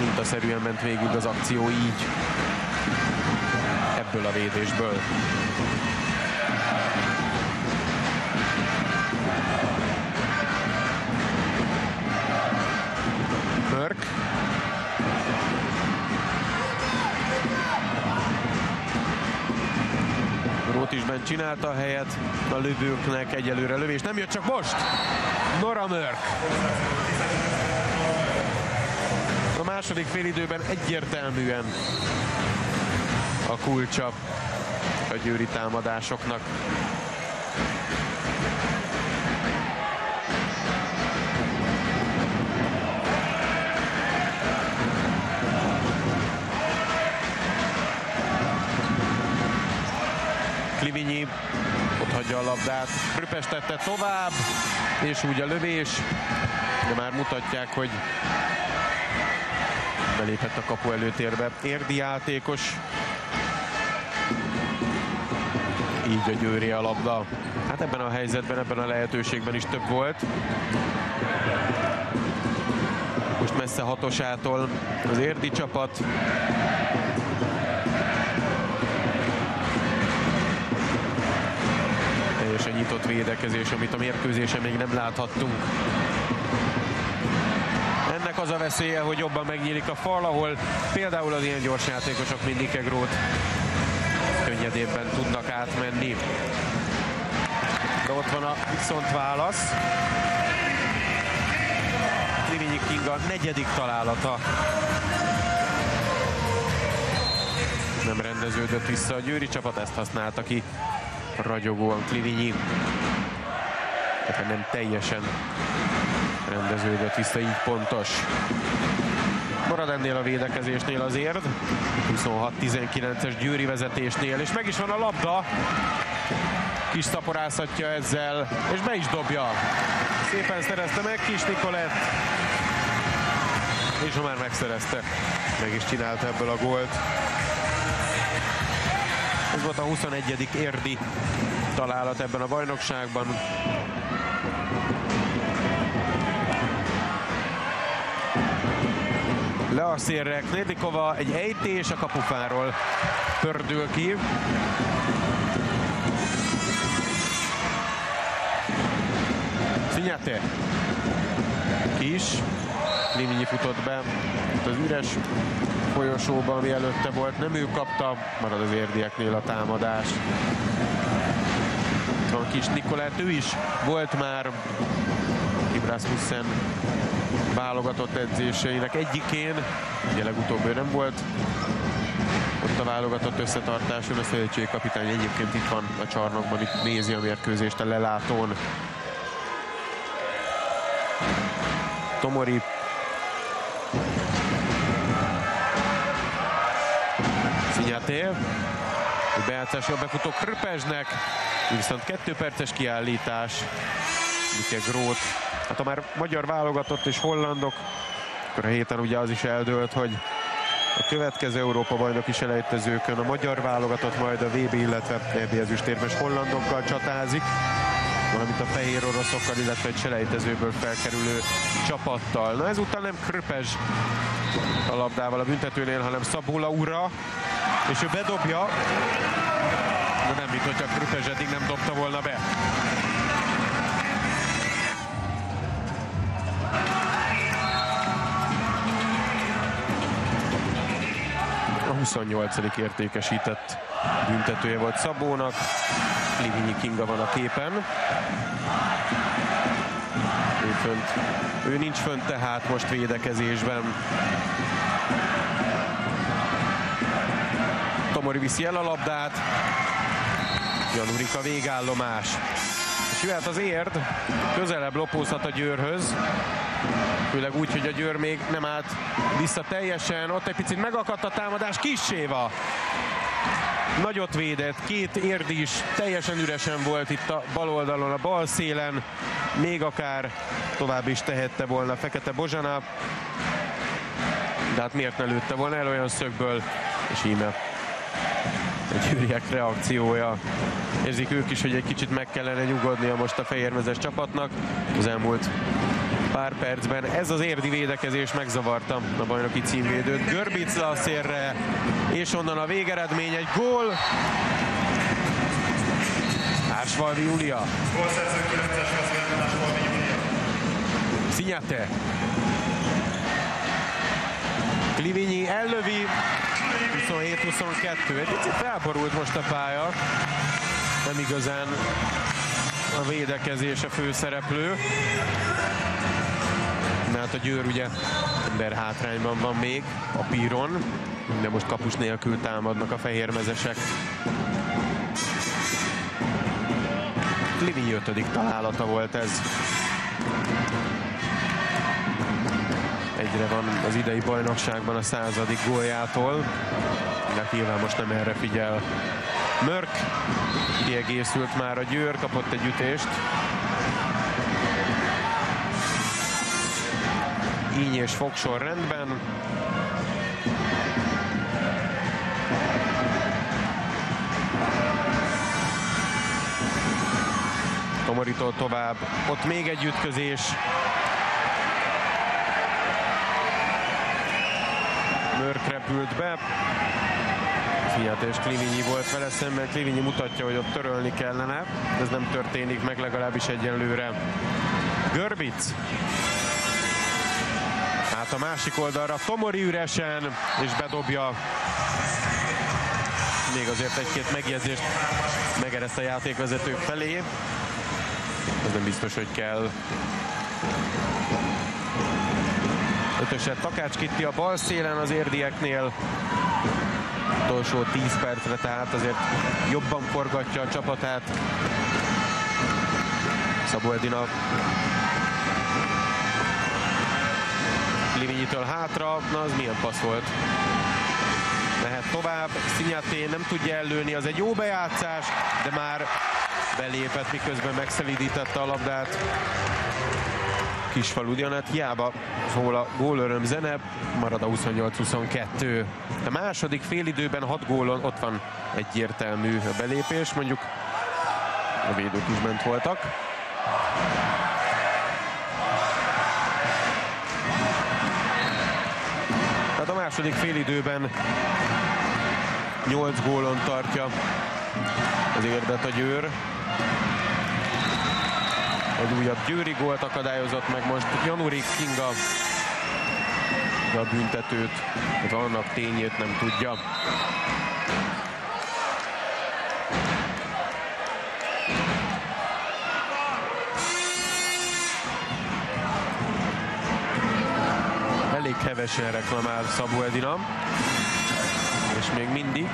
Mintaszerűen ment végig az akció így. Ebből a védésből. Mörk Otisben csinálta a helyet a lövőknek egyelőre lövés. Nem jött csak most! Nora Mörk. A második félidőben egyértelműen a kulcsa a győri támadásoknak. Hagyja a labdát. Krüpes tette tovább, és úgy a lövés, de már mutatják, hogy belépett a kapu előtérbe. Érdi játékos. Így a győri a labda. Hát ebben a helyzetben, ebben a lehetőségben is több volt. Most messze hatosától az érdi csapat. Teljesen nyitott védekezés, amit a mérkőzésen még nem láthattunk. Ennek az a veszélye, hogy jobban megnyílik a fal, ahol például az ilyen gyors játékosok, mint Nikegrót könnyedébben tudnak átmenni. De ott van a viszont válasz. Trivinyi Kinga negyedik találata. Nem rendeződött vissza a győri csapat, ezt használta ki ragyogóan Klivinyi. Tehát nem teljesen rendeződött vissza, így pontos. Marad ennél a védekezésnél az érd. 26-19-es Győri vezetésnél, és meg is van a labda. Kis szaporázhatja ezzel, és be is dobja. Szépen szerezte meg Kis Nikolett. És ha már megszerezte, meg is csinálta ebből a gólt. Ez volt a 21. érdi találat ebben a bajnokságban. Le a szélre Knedlikova, egy ejtés a kapufáról pördül ki. Szinyate. Kis. Liminyi futott be. Itt az üres folyosóban, ami előtte volt, nem ő kapta, marad az érdieknél a támadás. Van kis Nikolát, ő is volt már Rasmussen válogatott edzéseinek egyikén, ugye legutóbb ő nem volt ott a válogatott összetartáson, a szövetségkapitány egyébként itt van a csarnokban, itt nézi a mérkőzést a lelátón. Tomori Szinyaté bejátszásra befutó Kröpezsnek, viszont kettő perces kiállítás Mike Grót. Hát ha már magyar válogatott és hollandok, akkor a héten ugye az is eldőlt, hogy a következő Európa bajnoki selejtezőkön a magyar válogatott majd a VB, illetve EB ezüstérmes hollandokkal csatázik, valamint a fehér oroszokkal, illetve egy selejtezőből felkerülő csapattal. Na ezúttal nem Kröpezs a labdával a büntetőnél, hanem Szabula ura, és ő bedobja, de nem, mint hogyha Kröpezs eddig nem dobta volna be. A 28. értékesített büntetője volt Szabónak. Livinyi Kinga van a képen. Ő, fönt, ő nincs fönt tehát most védekezésben. Tomori viszi el a labdát. Janurika végállomás. És jöhet az érd, közelebb lopózhat a Győrhöz. Főleg úgy, hogy a Győr még nem állt vissza teljesen. Ott egy picit megakadt a támadás. Kiséva nagyot védett, két érd is teljesen üresen volt itt a bal oldalon, a bal szélen, még akár tovább is tehette volna Fekete Bozsana, de hát miért ne lőtte volna el olyan szögből, és íme a gyűriek reakciója. Érzik ők is, hogy egy kicsit meg kellene nyugodnia most a fehérmezes csapatnak. Az elmúlt pár percben ez az érdi védekezés megzavarta a bajnoki címvédőt. Görbic a szélre, és onnan a végeredmény egy gól. Ársvalvi Júlia. Szinyate. Klivinyi ellövi, 27-22. Egy picit felborult most a pálya. Nem igazán a védekezés a főszereplő. Mert a Győr ugye ember hátrányban van még a píron, de most kapus nélkül támadnak a fehérmezesek. Livinyi ötödik találata volt ez. Egyre van az idei bajnokságban a századik góljától. De nyilván most nem erre figyel. Mörk kiegészült már a Győr, kapott egy ütést. Íny és fogsor rendben. Tomoritól tovább. Ott még egy ütközés. Mörk repült be. Fiat és Klivinyi volt vele szemben. Klivinyi mutatja, hogy ott törölni kellene. Ez nem történik meg legalábbis egyenlőre. Görbic. Hát a másik oldalra Tomori üresen, és bedobja. Még azért egy-két megjegyzést megereszt a játékvezetők felé. Ez nem biztos, hogy kell. Ötöset Takács Kitti a bal szélen az érdieknél. Utolsó 10 percre, tehát azért jobban forgatja a csapatát. Szabó Edina Livinyitől hátra, na az milyen passz volt. Mehet tovább, Szinyaté nem tudja ellőni, az egy jó bejátszás, de már belépett, miközben megszelídítette a labdát. Kisfalu Dianát, hiába szól a gólöröm zene, marad a 28-22. A második félidőben 6 gólon ott van egyértelmű a belépés, mondjuk a védők is bent voltak. Tehát a második félidőben 8 gólon tartja az érdet a Győr. Egy újabb Győri gólt akadályozott meg most Januri Kinga. A büntetőt, vagy annak tényét nem tudja. Elég hevesen reklamál Szabó Edina, és még mindig.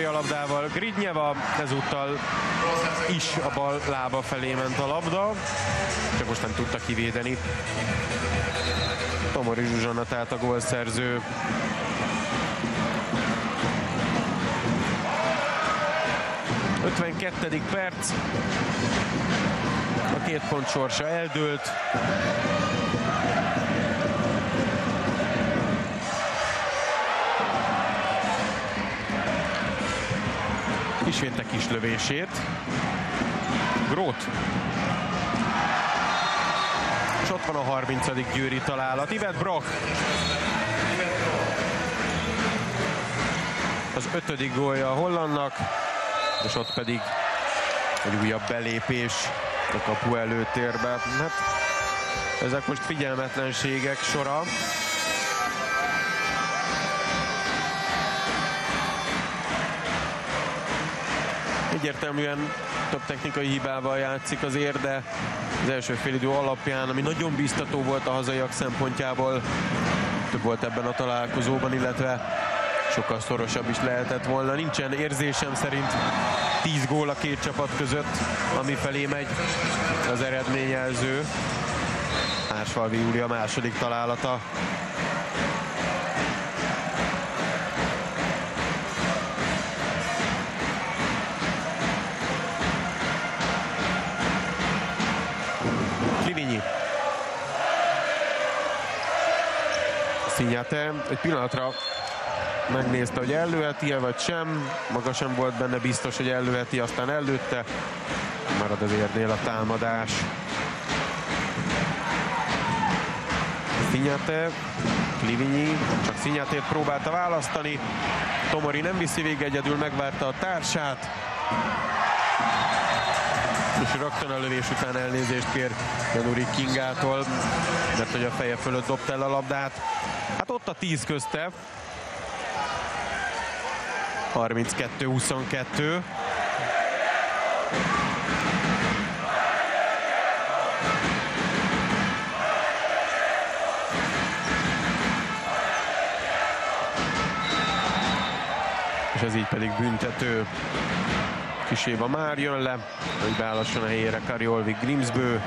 Tomori a labdával Gridnyeva, ezúttal is a bal lába felé ment a labda, csak most nem tudta kivédeni. Tomori Zsuzsanna tehát a gólszerző. Ötvenkettedik perc. A két pont sorsa eldőlt. Kisvinte kis lövését. Grót. És ott van a 30. Győri találat. Ivet Brock. Az ötödik gólja a hollandnak, és ott pedig egy újabb belépés a kapu előtérbe. Hát, ezek most figyelmetlenségek sora. Egyértelműen több technikai hibával játszik azért, de az első félidő alapján, ami nagyon biztató volt a hazaiak szempontjából, több volt ebben a találkozóban, illetve sokkal szorosabb is lehetett volna. Nincsen érzésem szerint 10 gól a két csapat között, ami felé megy az eredményelző. Ársfalvi Júlia második találata. Szinyate egy pillanatra megnézte, hogy ellőheti-e vagy sem. Maga sem volt benne biztos, hogy ellőheti, aztán ellőtte. Marad az érnél a támadás. Szinyate, Klivinyi, csak Szinyatét próbálta választani. Tomori nem viszi végig egyedül, megvárta a társát. És rögtön a lövés után elnézést kér Januri Kingától, mert hogy a feje fölött dobta el a labdát. Hát ott a 10 közte, 32-22. És ez így pedig büntető. Kis Éva már jön le, hogy beállasson a helyére Kariolvi Grimsbő.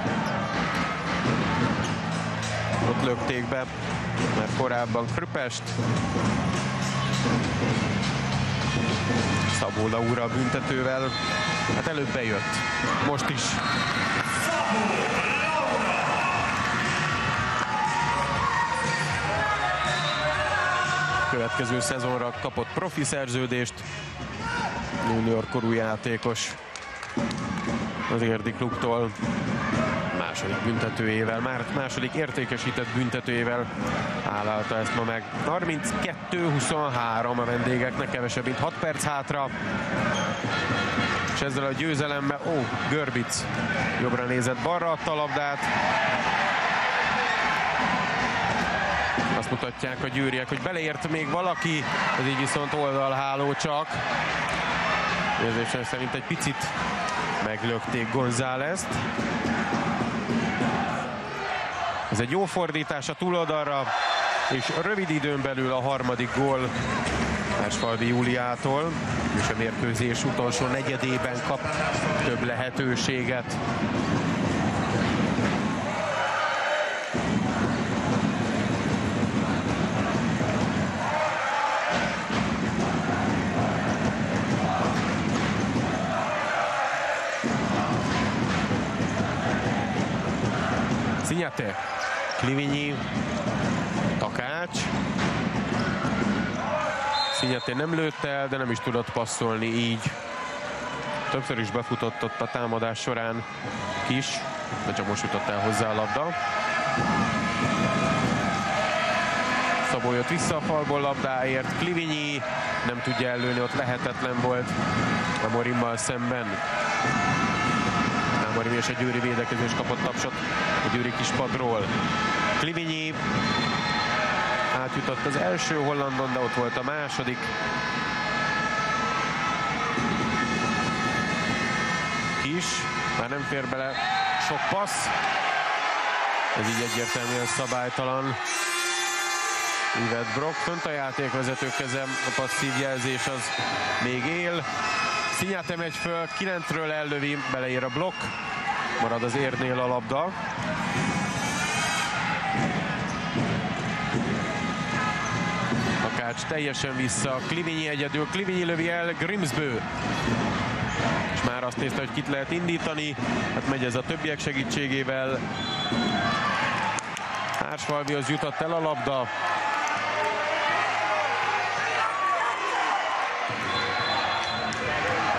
Ott lökték be, mert korábban Kröpest. Szabó Laura büntetővel. Hát előbb bejött. Most is. Következő szezonra kapott profi szerződést. Junior korú játékos az Érdi klubtól második büntetőjével, már második értékesített büntetőjével állálta ezt ma meg. 32-23 a vendégeknek, kevesebb, mint 6 perc hátra. És ezzel a győzelemmel, ó, Görbic jobbra nézett, balra adta a labdát. Azt mutatják a győriek, hogy beleért még valaki, ez így viszont oldalháló csak. Érzésem szerint egy picit meglökték Gonzálezt. Ez egy jó fordítás a túloldalra, és rövid időn belül a harmadik gól Ásfalvi Júliától, és a mérkőzés utolsó negyedében kap több lehetőséget. Klivinyi, Takács. Szinyate nem lőtte el, de nem is tudott passzolni így. Többször is befutott ott a támadás során kis, de csak most jutott el hozzá a labda. Szabó jött vissza a falból labdáért, Klivinyi nem tudja ellőni, ott lehetetlen volt a Morimmal szemben. Ámarim és a Győri védekezés kapott tapsot a Győri kispadról. Klivinyi átjutott az első hollandon, de ott volt a második. Kis, már nem fér bele sok passz. Ez így egyértelműen szabálytalan. Yvette Brock fönt a játékvezető kezem, a passzív jelzés az még él. Szinyáte megy föl, 9-ről ellövi, beleér a blokk, marad az érnél a labda. Takács teljesen vissza, Klivinyi egyedül, Klivinyi lövi el, Grimsbő. És már azt nézte, hogy kit lehet indítani, hát megy ez a többiek segítségével. Hársfalvihoz jutott el a labda,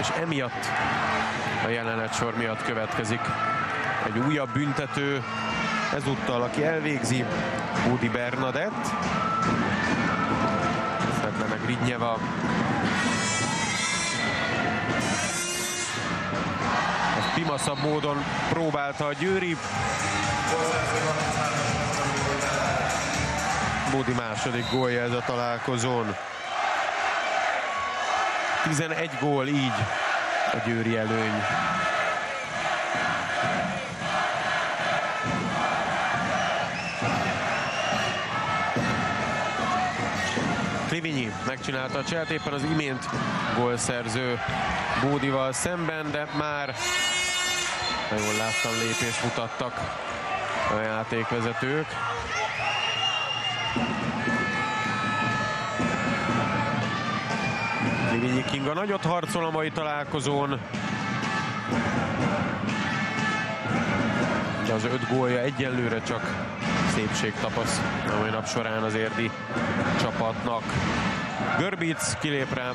és emiatt a jelenet sor miatt következik egy újabb büntető, ezúttal aki elvégzi, Budi Bernadett, Svetlana Gridnyeva, pimaszabb módon próbálta a Győri. Budi második gólja ez a találkozón. 11 gól így a Győri előny. Klivinyi megcsinálta a cselt éppen az imént gólszerző Bódival szemben, de már ha jól láttam, lépést mutattak a játékvezetők. Livinyi Kinga nagyot harcol a mai találkozón. De az öt gólja egyenlőre csak szépség tapasz a mai nap során az érdi csapatnak. Görbic kilép rá.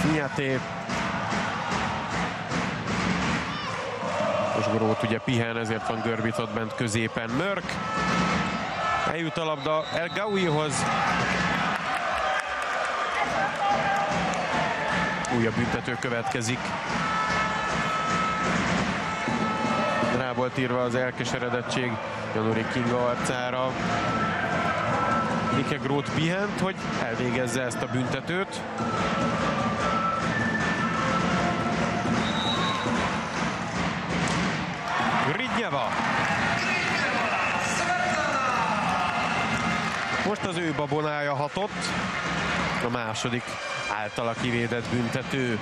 Szinyaté. Most Grót ugye pihen, ezért van Görbic ott bent középen. Mörk. Eljut a labda El Gauihoz. Újabb büntető következik. Rá volt írva az elkeseredettség Januri Kinga arcára. Nike Groth pihent, hogy elvégezze ezt a büntetőt. Ridnyeva. Most az ő babonája hatott. A második általa kivédett büntető.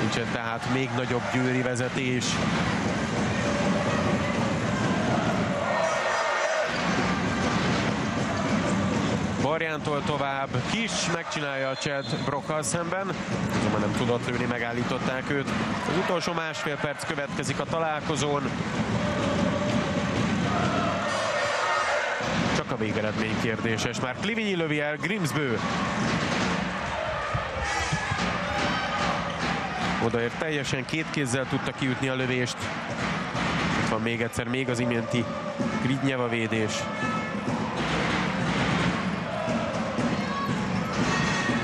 Nincsen tehát még nagyobb győri vezetés. Barjántól tovább, Kis megcsinálja a Chad Brockkal szemben, azonban nem tudott lőni, megállították őt. Az utolsó másfél perc következik a találkozón. Csak a végeredmény kérdéses. Már Klivinyi lövi el Grimsbő. Odaért teljesen két kézzel tudta kiütni a lövést. Itt van még egyszer, még az iménti Gridnyeva védés.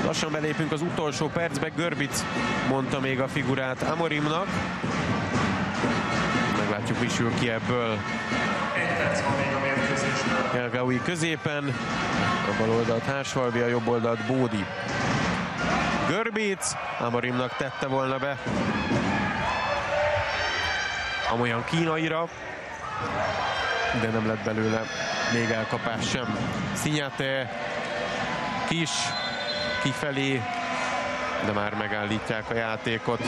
Lassan belépünk az utolsó percbe. Görbic mondta még a figurát Amorimnak. Meglátjuk, mi sül ki ebből. Elgaui középen, a bal oldalt Hársfalvi, a jobb oldalt Bódi. Görbic, Amorimnak tette volna be. Amolyan kínaira, de nem lett belőle még elkapás sem. Szinyate kis kifelé, de már megállítják a játékot.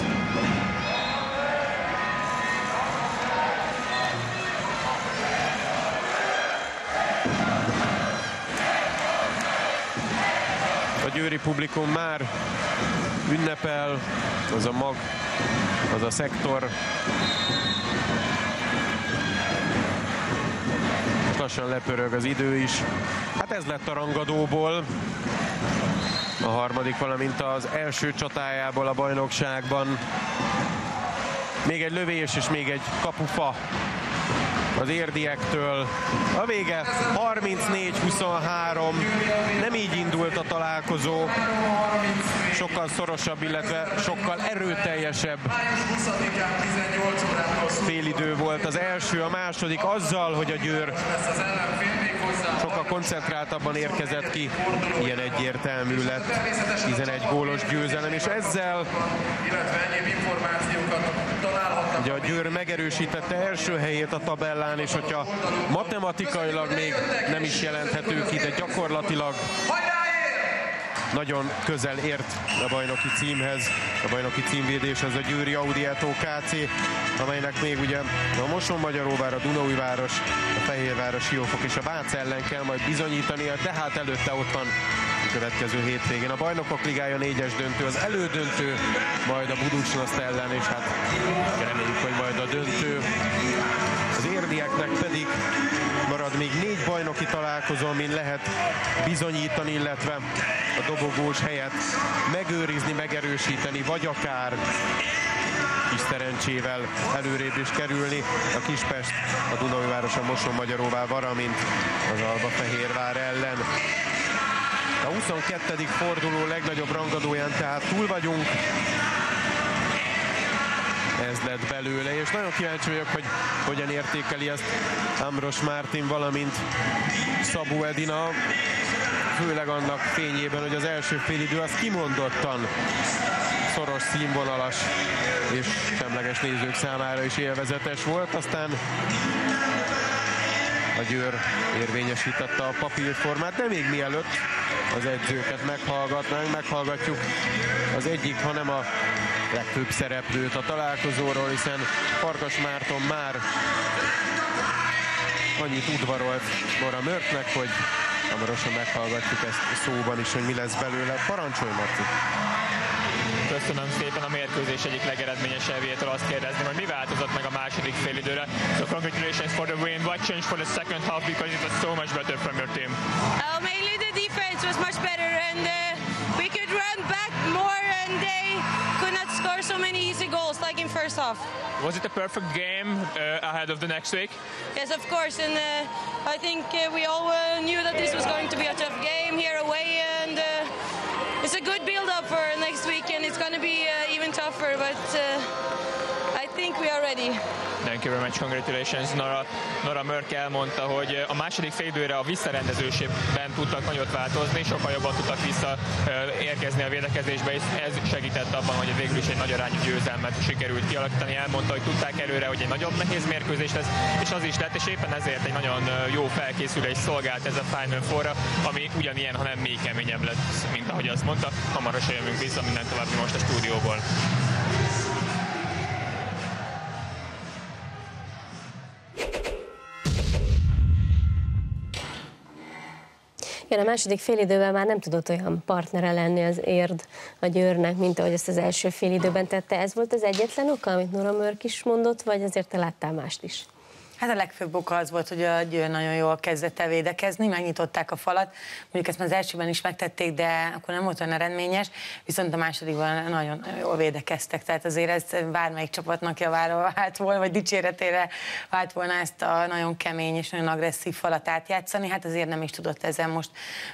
Győri publikum már ünnepel, az a mag, az a szektor. Lassan lepörög az idő is. Hát ez lett a rangadóból a harmadik, valamint az első csatájából a bajnokságban. Még egy lövés és még egy kapufa az érdiektől. A vége 34-23. Nem így indult a találkozó. Sokkal szorosabb, illetve sokkal erőteljesebb félidő volt az első, a második azzal, hogy a Győr sokkal koncentráltabban érkezett ki, ilyen egyértelmű lett 11 gólos győzelem, és ezzel Ugye a Győr megerősítette első helyét a tabellán, és hogyha matematikailag még nem is jelenthető ki, de gyakorlatilag nagyon közel ért a bajnoki címhez, a bajnoki címvédéshez a Győri Audiato KC, amelynek még ugye a Moson Magyaróvár, a Dunaújváros, a Fehérváros, Siófok és a Bác ellen kell majd bizonyítania, de hát előtte ott van a következő hétvégén. A Bajnokok Ligája négyes döntő, az elődöntő, majd a Buducsnaszt ellen, és hát reméljük, hogy majd a döntő. Az érdieknek pedig marad még négy bajnoki találkozó, amin lehet bizonyítani, illetve a dobogós helyet megőrizni, megerősíteni, vagy akár kis szerencsével előrébb is kerülni. A Kispest, a Dunajváros, a Moson Magyaróvá valamint az Alba Fehérvár ellen. A 22. forduló legnagyobb rangadóján tehát túl vagyunk. Ez lett belőle, és nagyon kíváncsi vagyok, hogy hogyan értékeli ezt Amros Mártin, valamint Szabó Edina, főleg annak fényében, hogy az első félidő az kimondottan szoros, színvonalas és semleges nézők számára is élvezetes volt. Aztán a Győr érvényesítette a papírformát, de még mielőtt az edzőket meghallgatnánk, meghallgatjuk az egyik, hanem a legfőbb szereplőt a találkozóról, hiszen Farkas Márton már annyit udvarolt Nora Mörknek, hogy hamarosan meghallgatjuk ezt szóban is, hogy mi lesz belőle. Parancsolj, Marci! Köszönöm szépen a mérkőzés egyik legeredményesebbjétől azt kérdezni, hogy mi változott meg a második fél időre. So congratulations for the win. What changed for the second half because it was so much better from your team? Was much better and uh, we could run back more and they could not score so many easy goals like in first half. Was it a perfect game uh, ahead of the next week? Yes, of course, and uh, I think uh, we all uh, knew that this was going to be a tough game here away, and uh, it's a good build-up for next week, and it's going to be uh, even tougher. But uh, think we are ready. Thank you very much, congratulations. Nora, Nora Mörk elmondta, hogy a második félidőre a visszarendezőségben tudtak nagyot változni, sokkal jobban tudtak visszaérkezni a védekezésbe, és ez segített abban, hogy végül is egy nagy arányú győzelmet sikerült kialakítani. Elmondta, hogy tudták előre, hogy egy nagyobb nehéz mérkőzés lesz, és az is lett, és éppen ezért egy nagyon jó felkészülés szolgált ez a Final four ami ugyanilyen, hanem még keményebb lett, mint ahogy azt mondta. Hamarosan jövünk vissza, minden további most a stúdióból. Igen, a második félidőben már nem tudott olyan partnere lenni az érd a Győrnek, mint ahogy ezt az első félidőben tette. Ez volt az egyetlen oka, amit Nora Mörk is mondott, vagy azért te láttál mást is? Hát a legfőbb oka az volt, hogy a Győr nagyon jól kezdett el védekezni, megnyitották a falat, mondjuk ezt már az elsőben is megtették, de akkor nem volt olyan eredményes, viszont a másodikban nagyon jól védekeztek, tehát azért ez bármelyik csapatnak javára vált volna, vagy dicséretére vált volna ezt a nagyon kemény és nagyon agresszív falat átjátszani, hát azért nem is tudott ezzel most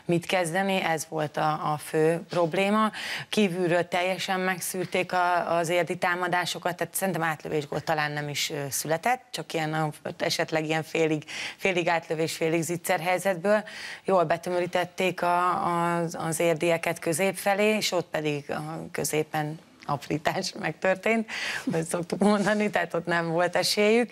mit kezdeni, ez volt a, a fő probléma. Kívülről teljesen megszűrték a, az érdi támadásokat, tehát szerintem átlövésgól talán nem is született, csak ilyen esetleg ilyen félig, félig átlövés, félig zicser helyzetből. Jól betömörítették a, az, az érdieket közép felé, és ott pedig a középen aprítás megtörtént, hogy szoktuk mondani, tehát ott nem volt esélyük.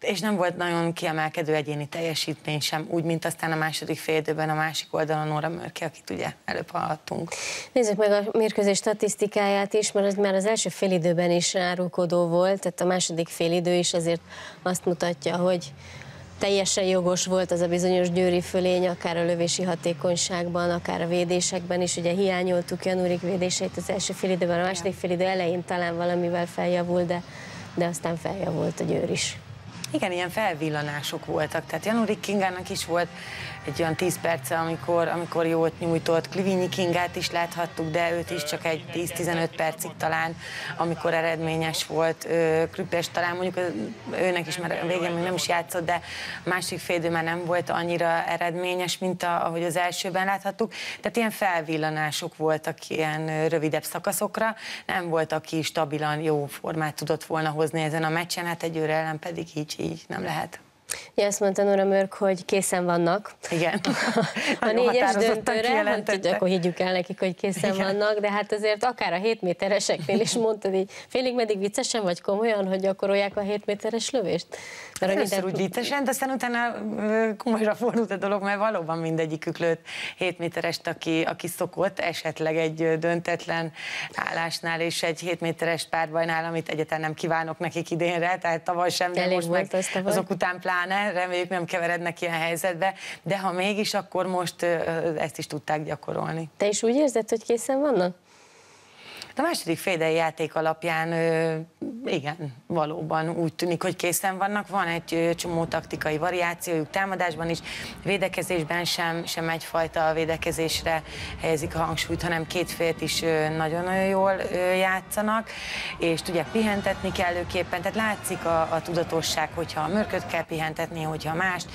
És nem volt nagyon kiemelkedő egyéni teljesítmény sem, úgy, mint aztán a második félidőben a másik oldalon Nóra Mörki, akit ugye előbb hallottunk. Nézzük meg a mérkőzés statisztikáját is, mert az már az első félidőben is árulkodó volt, tehát a második félidő is azért azt mutatja, hogy teljesen jogos volt az a bizonyos győri fölény, akár a lövési hatékonyságban, akár a védésekben is. Ugye hiányoltuk Janúrik védéseit az első félidőben, a második félidő elején talán valamivel feljavult, de, de aztán feljavult a győr is. Igen, ilyen felvillanások voltak. Tehát Januri Kingának is volt egy olyan 10 perce, amikor, amikor jót nyújtott. Klivinyi Kingát is láthattuk, de őt is csak egy 10-15 percig talán, amikor eredményes volt. Krüppes talán mondjuk őnek is már végén még nem is játszott, de másik félidő már nem volt annyira eredményes, mint a, ahogy az elsőben láthattuk. Tehát ilyen felvillanások voltak ilyen rövidebb szakaszokra. Nem volt, aki stabilan jó formát tudott volna hozni ezen a meccsen, hát egy őre ellen pedig így, így nem lehet. Ja, azt mondta Nora Mörk, hogy készen vannak. Igen. a négyes döntőre, hát, akkor higgyük el nekik, hogy készen Igen. vannak, de hát azért akár a 7 métereseknél is mondtad így, félig meddig viccesen vagy komolyan, hogy gyakorolják a 7 méteres lövést? Mert Először minden... úgy viccesen, de aztán utána komolyra fordult a dolog, mert valóban mindegyikük lőtt 7 méterest, aki, aki szokott, esetleg egy döntetlen állásnál, és egy 7 méteres párbajnál, amit egyáltalán nem kívánok nekik idénre, tehát tavaly sem, de Elég most meg azok után pláne, reméljük nem keverednek ilyen helyzetbe, de ha mégis, akkor most ezt is tudták gyakorolni. Te is úgy érzed, hogy készen vannak? A második félidei játék alapján igen, valóban úgy tűnik, hogy készen vannak. Van egy csomó taktikai variációjuk támadásban is, védekezésben sem, sem egyfajta védekezésre helyezik a hangsúlyt, hanem két félt is nagyon-nagyon jól játszanak, és tudják pihentetni kellőképpen, tehát látszik a, a tudatosság, hogyha a mörköt kell pihentetni, hogyha mást.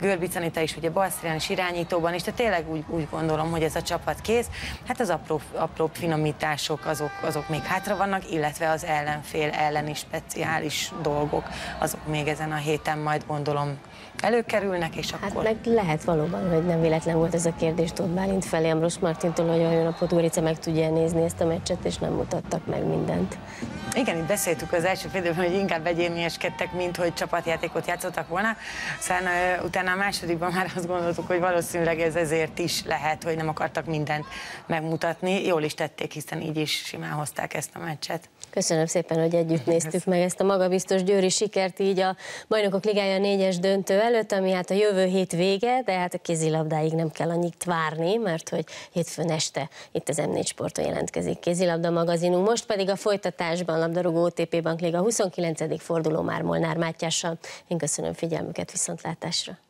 Görbicanita is ugye balszirán is irányítóban, és tehát tényleg úgy, úgy gondolom, hogy ez a csapat kész. Hát az apró, apró finomítás mások azok, azok még hátra vannak, illetve az ellenfél elleni speciális dolgok, azok még ezen a héten majd gondolom előkerülnek, és hát akkor... Hát meg lehet valóban, hogy nem véletlen volt ez a kérdés Tóth Bálint felé, Ambros Martintól, hogy a jó napot Úrice meg tudja nézni ezt a meccset, és nem mutattak meg mindent. Igen, itt beszéltük az első félidőben, hogy inkább egyénieskedtek, mint hogy csapatjátékot játszottak volna. Aztán uh, utána a másodikban már azt gondoltuk, hogy valószínűleg ez ezért is lehet, hogy nem akartak mindent megmutatni. Jól is tették, hiszen így is simán hozták ezt a meccset. Köszönöm szépen, hogy együtt néztük meg ezt a magabiztos győri sikert így a Bajnokok Ligája négyes döntő előtt, ami hát a jövő hét vége, de hát a kézilabdáig nem kell annyit várni, mert hogy hétfőn este itt az M4 Sporton jelentkezik kézilabda magazinunk. Most pedig a folytatásban labdarúgó OTP Bank Liga 29. forduló már Molnár Mátyással. Én köszönöm figyelmüket, viszontlátásra!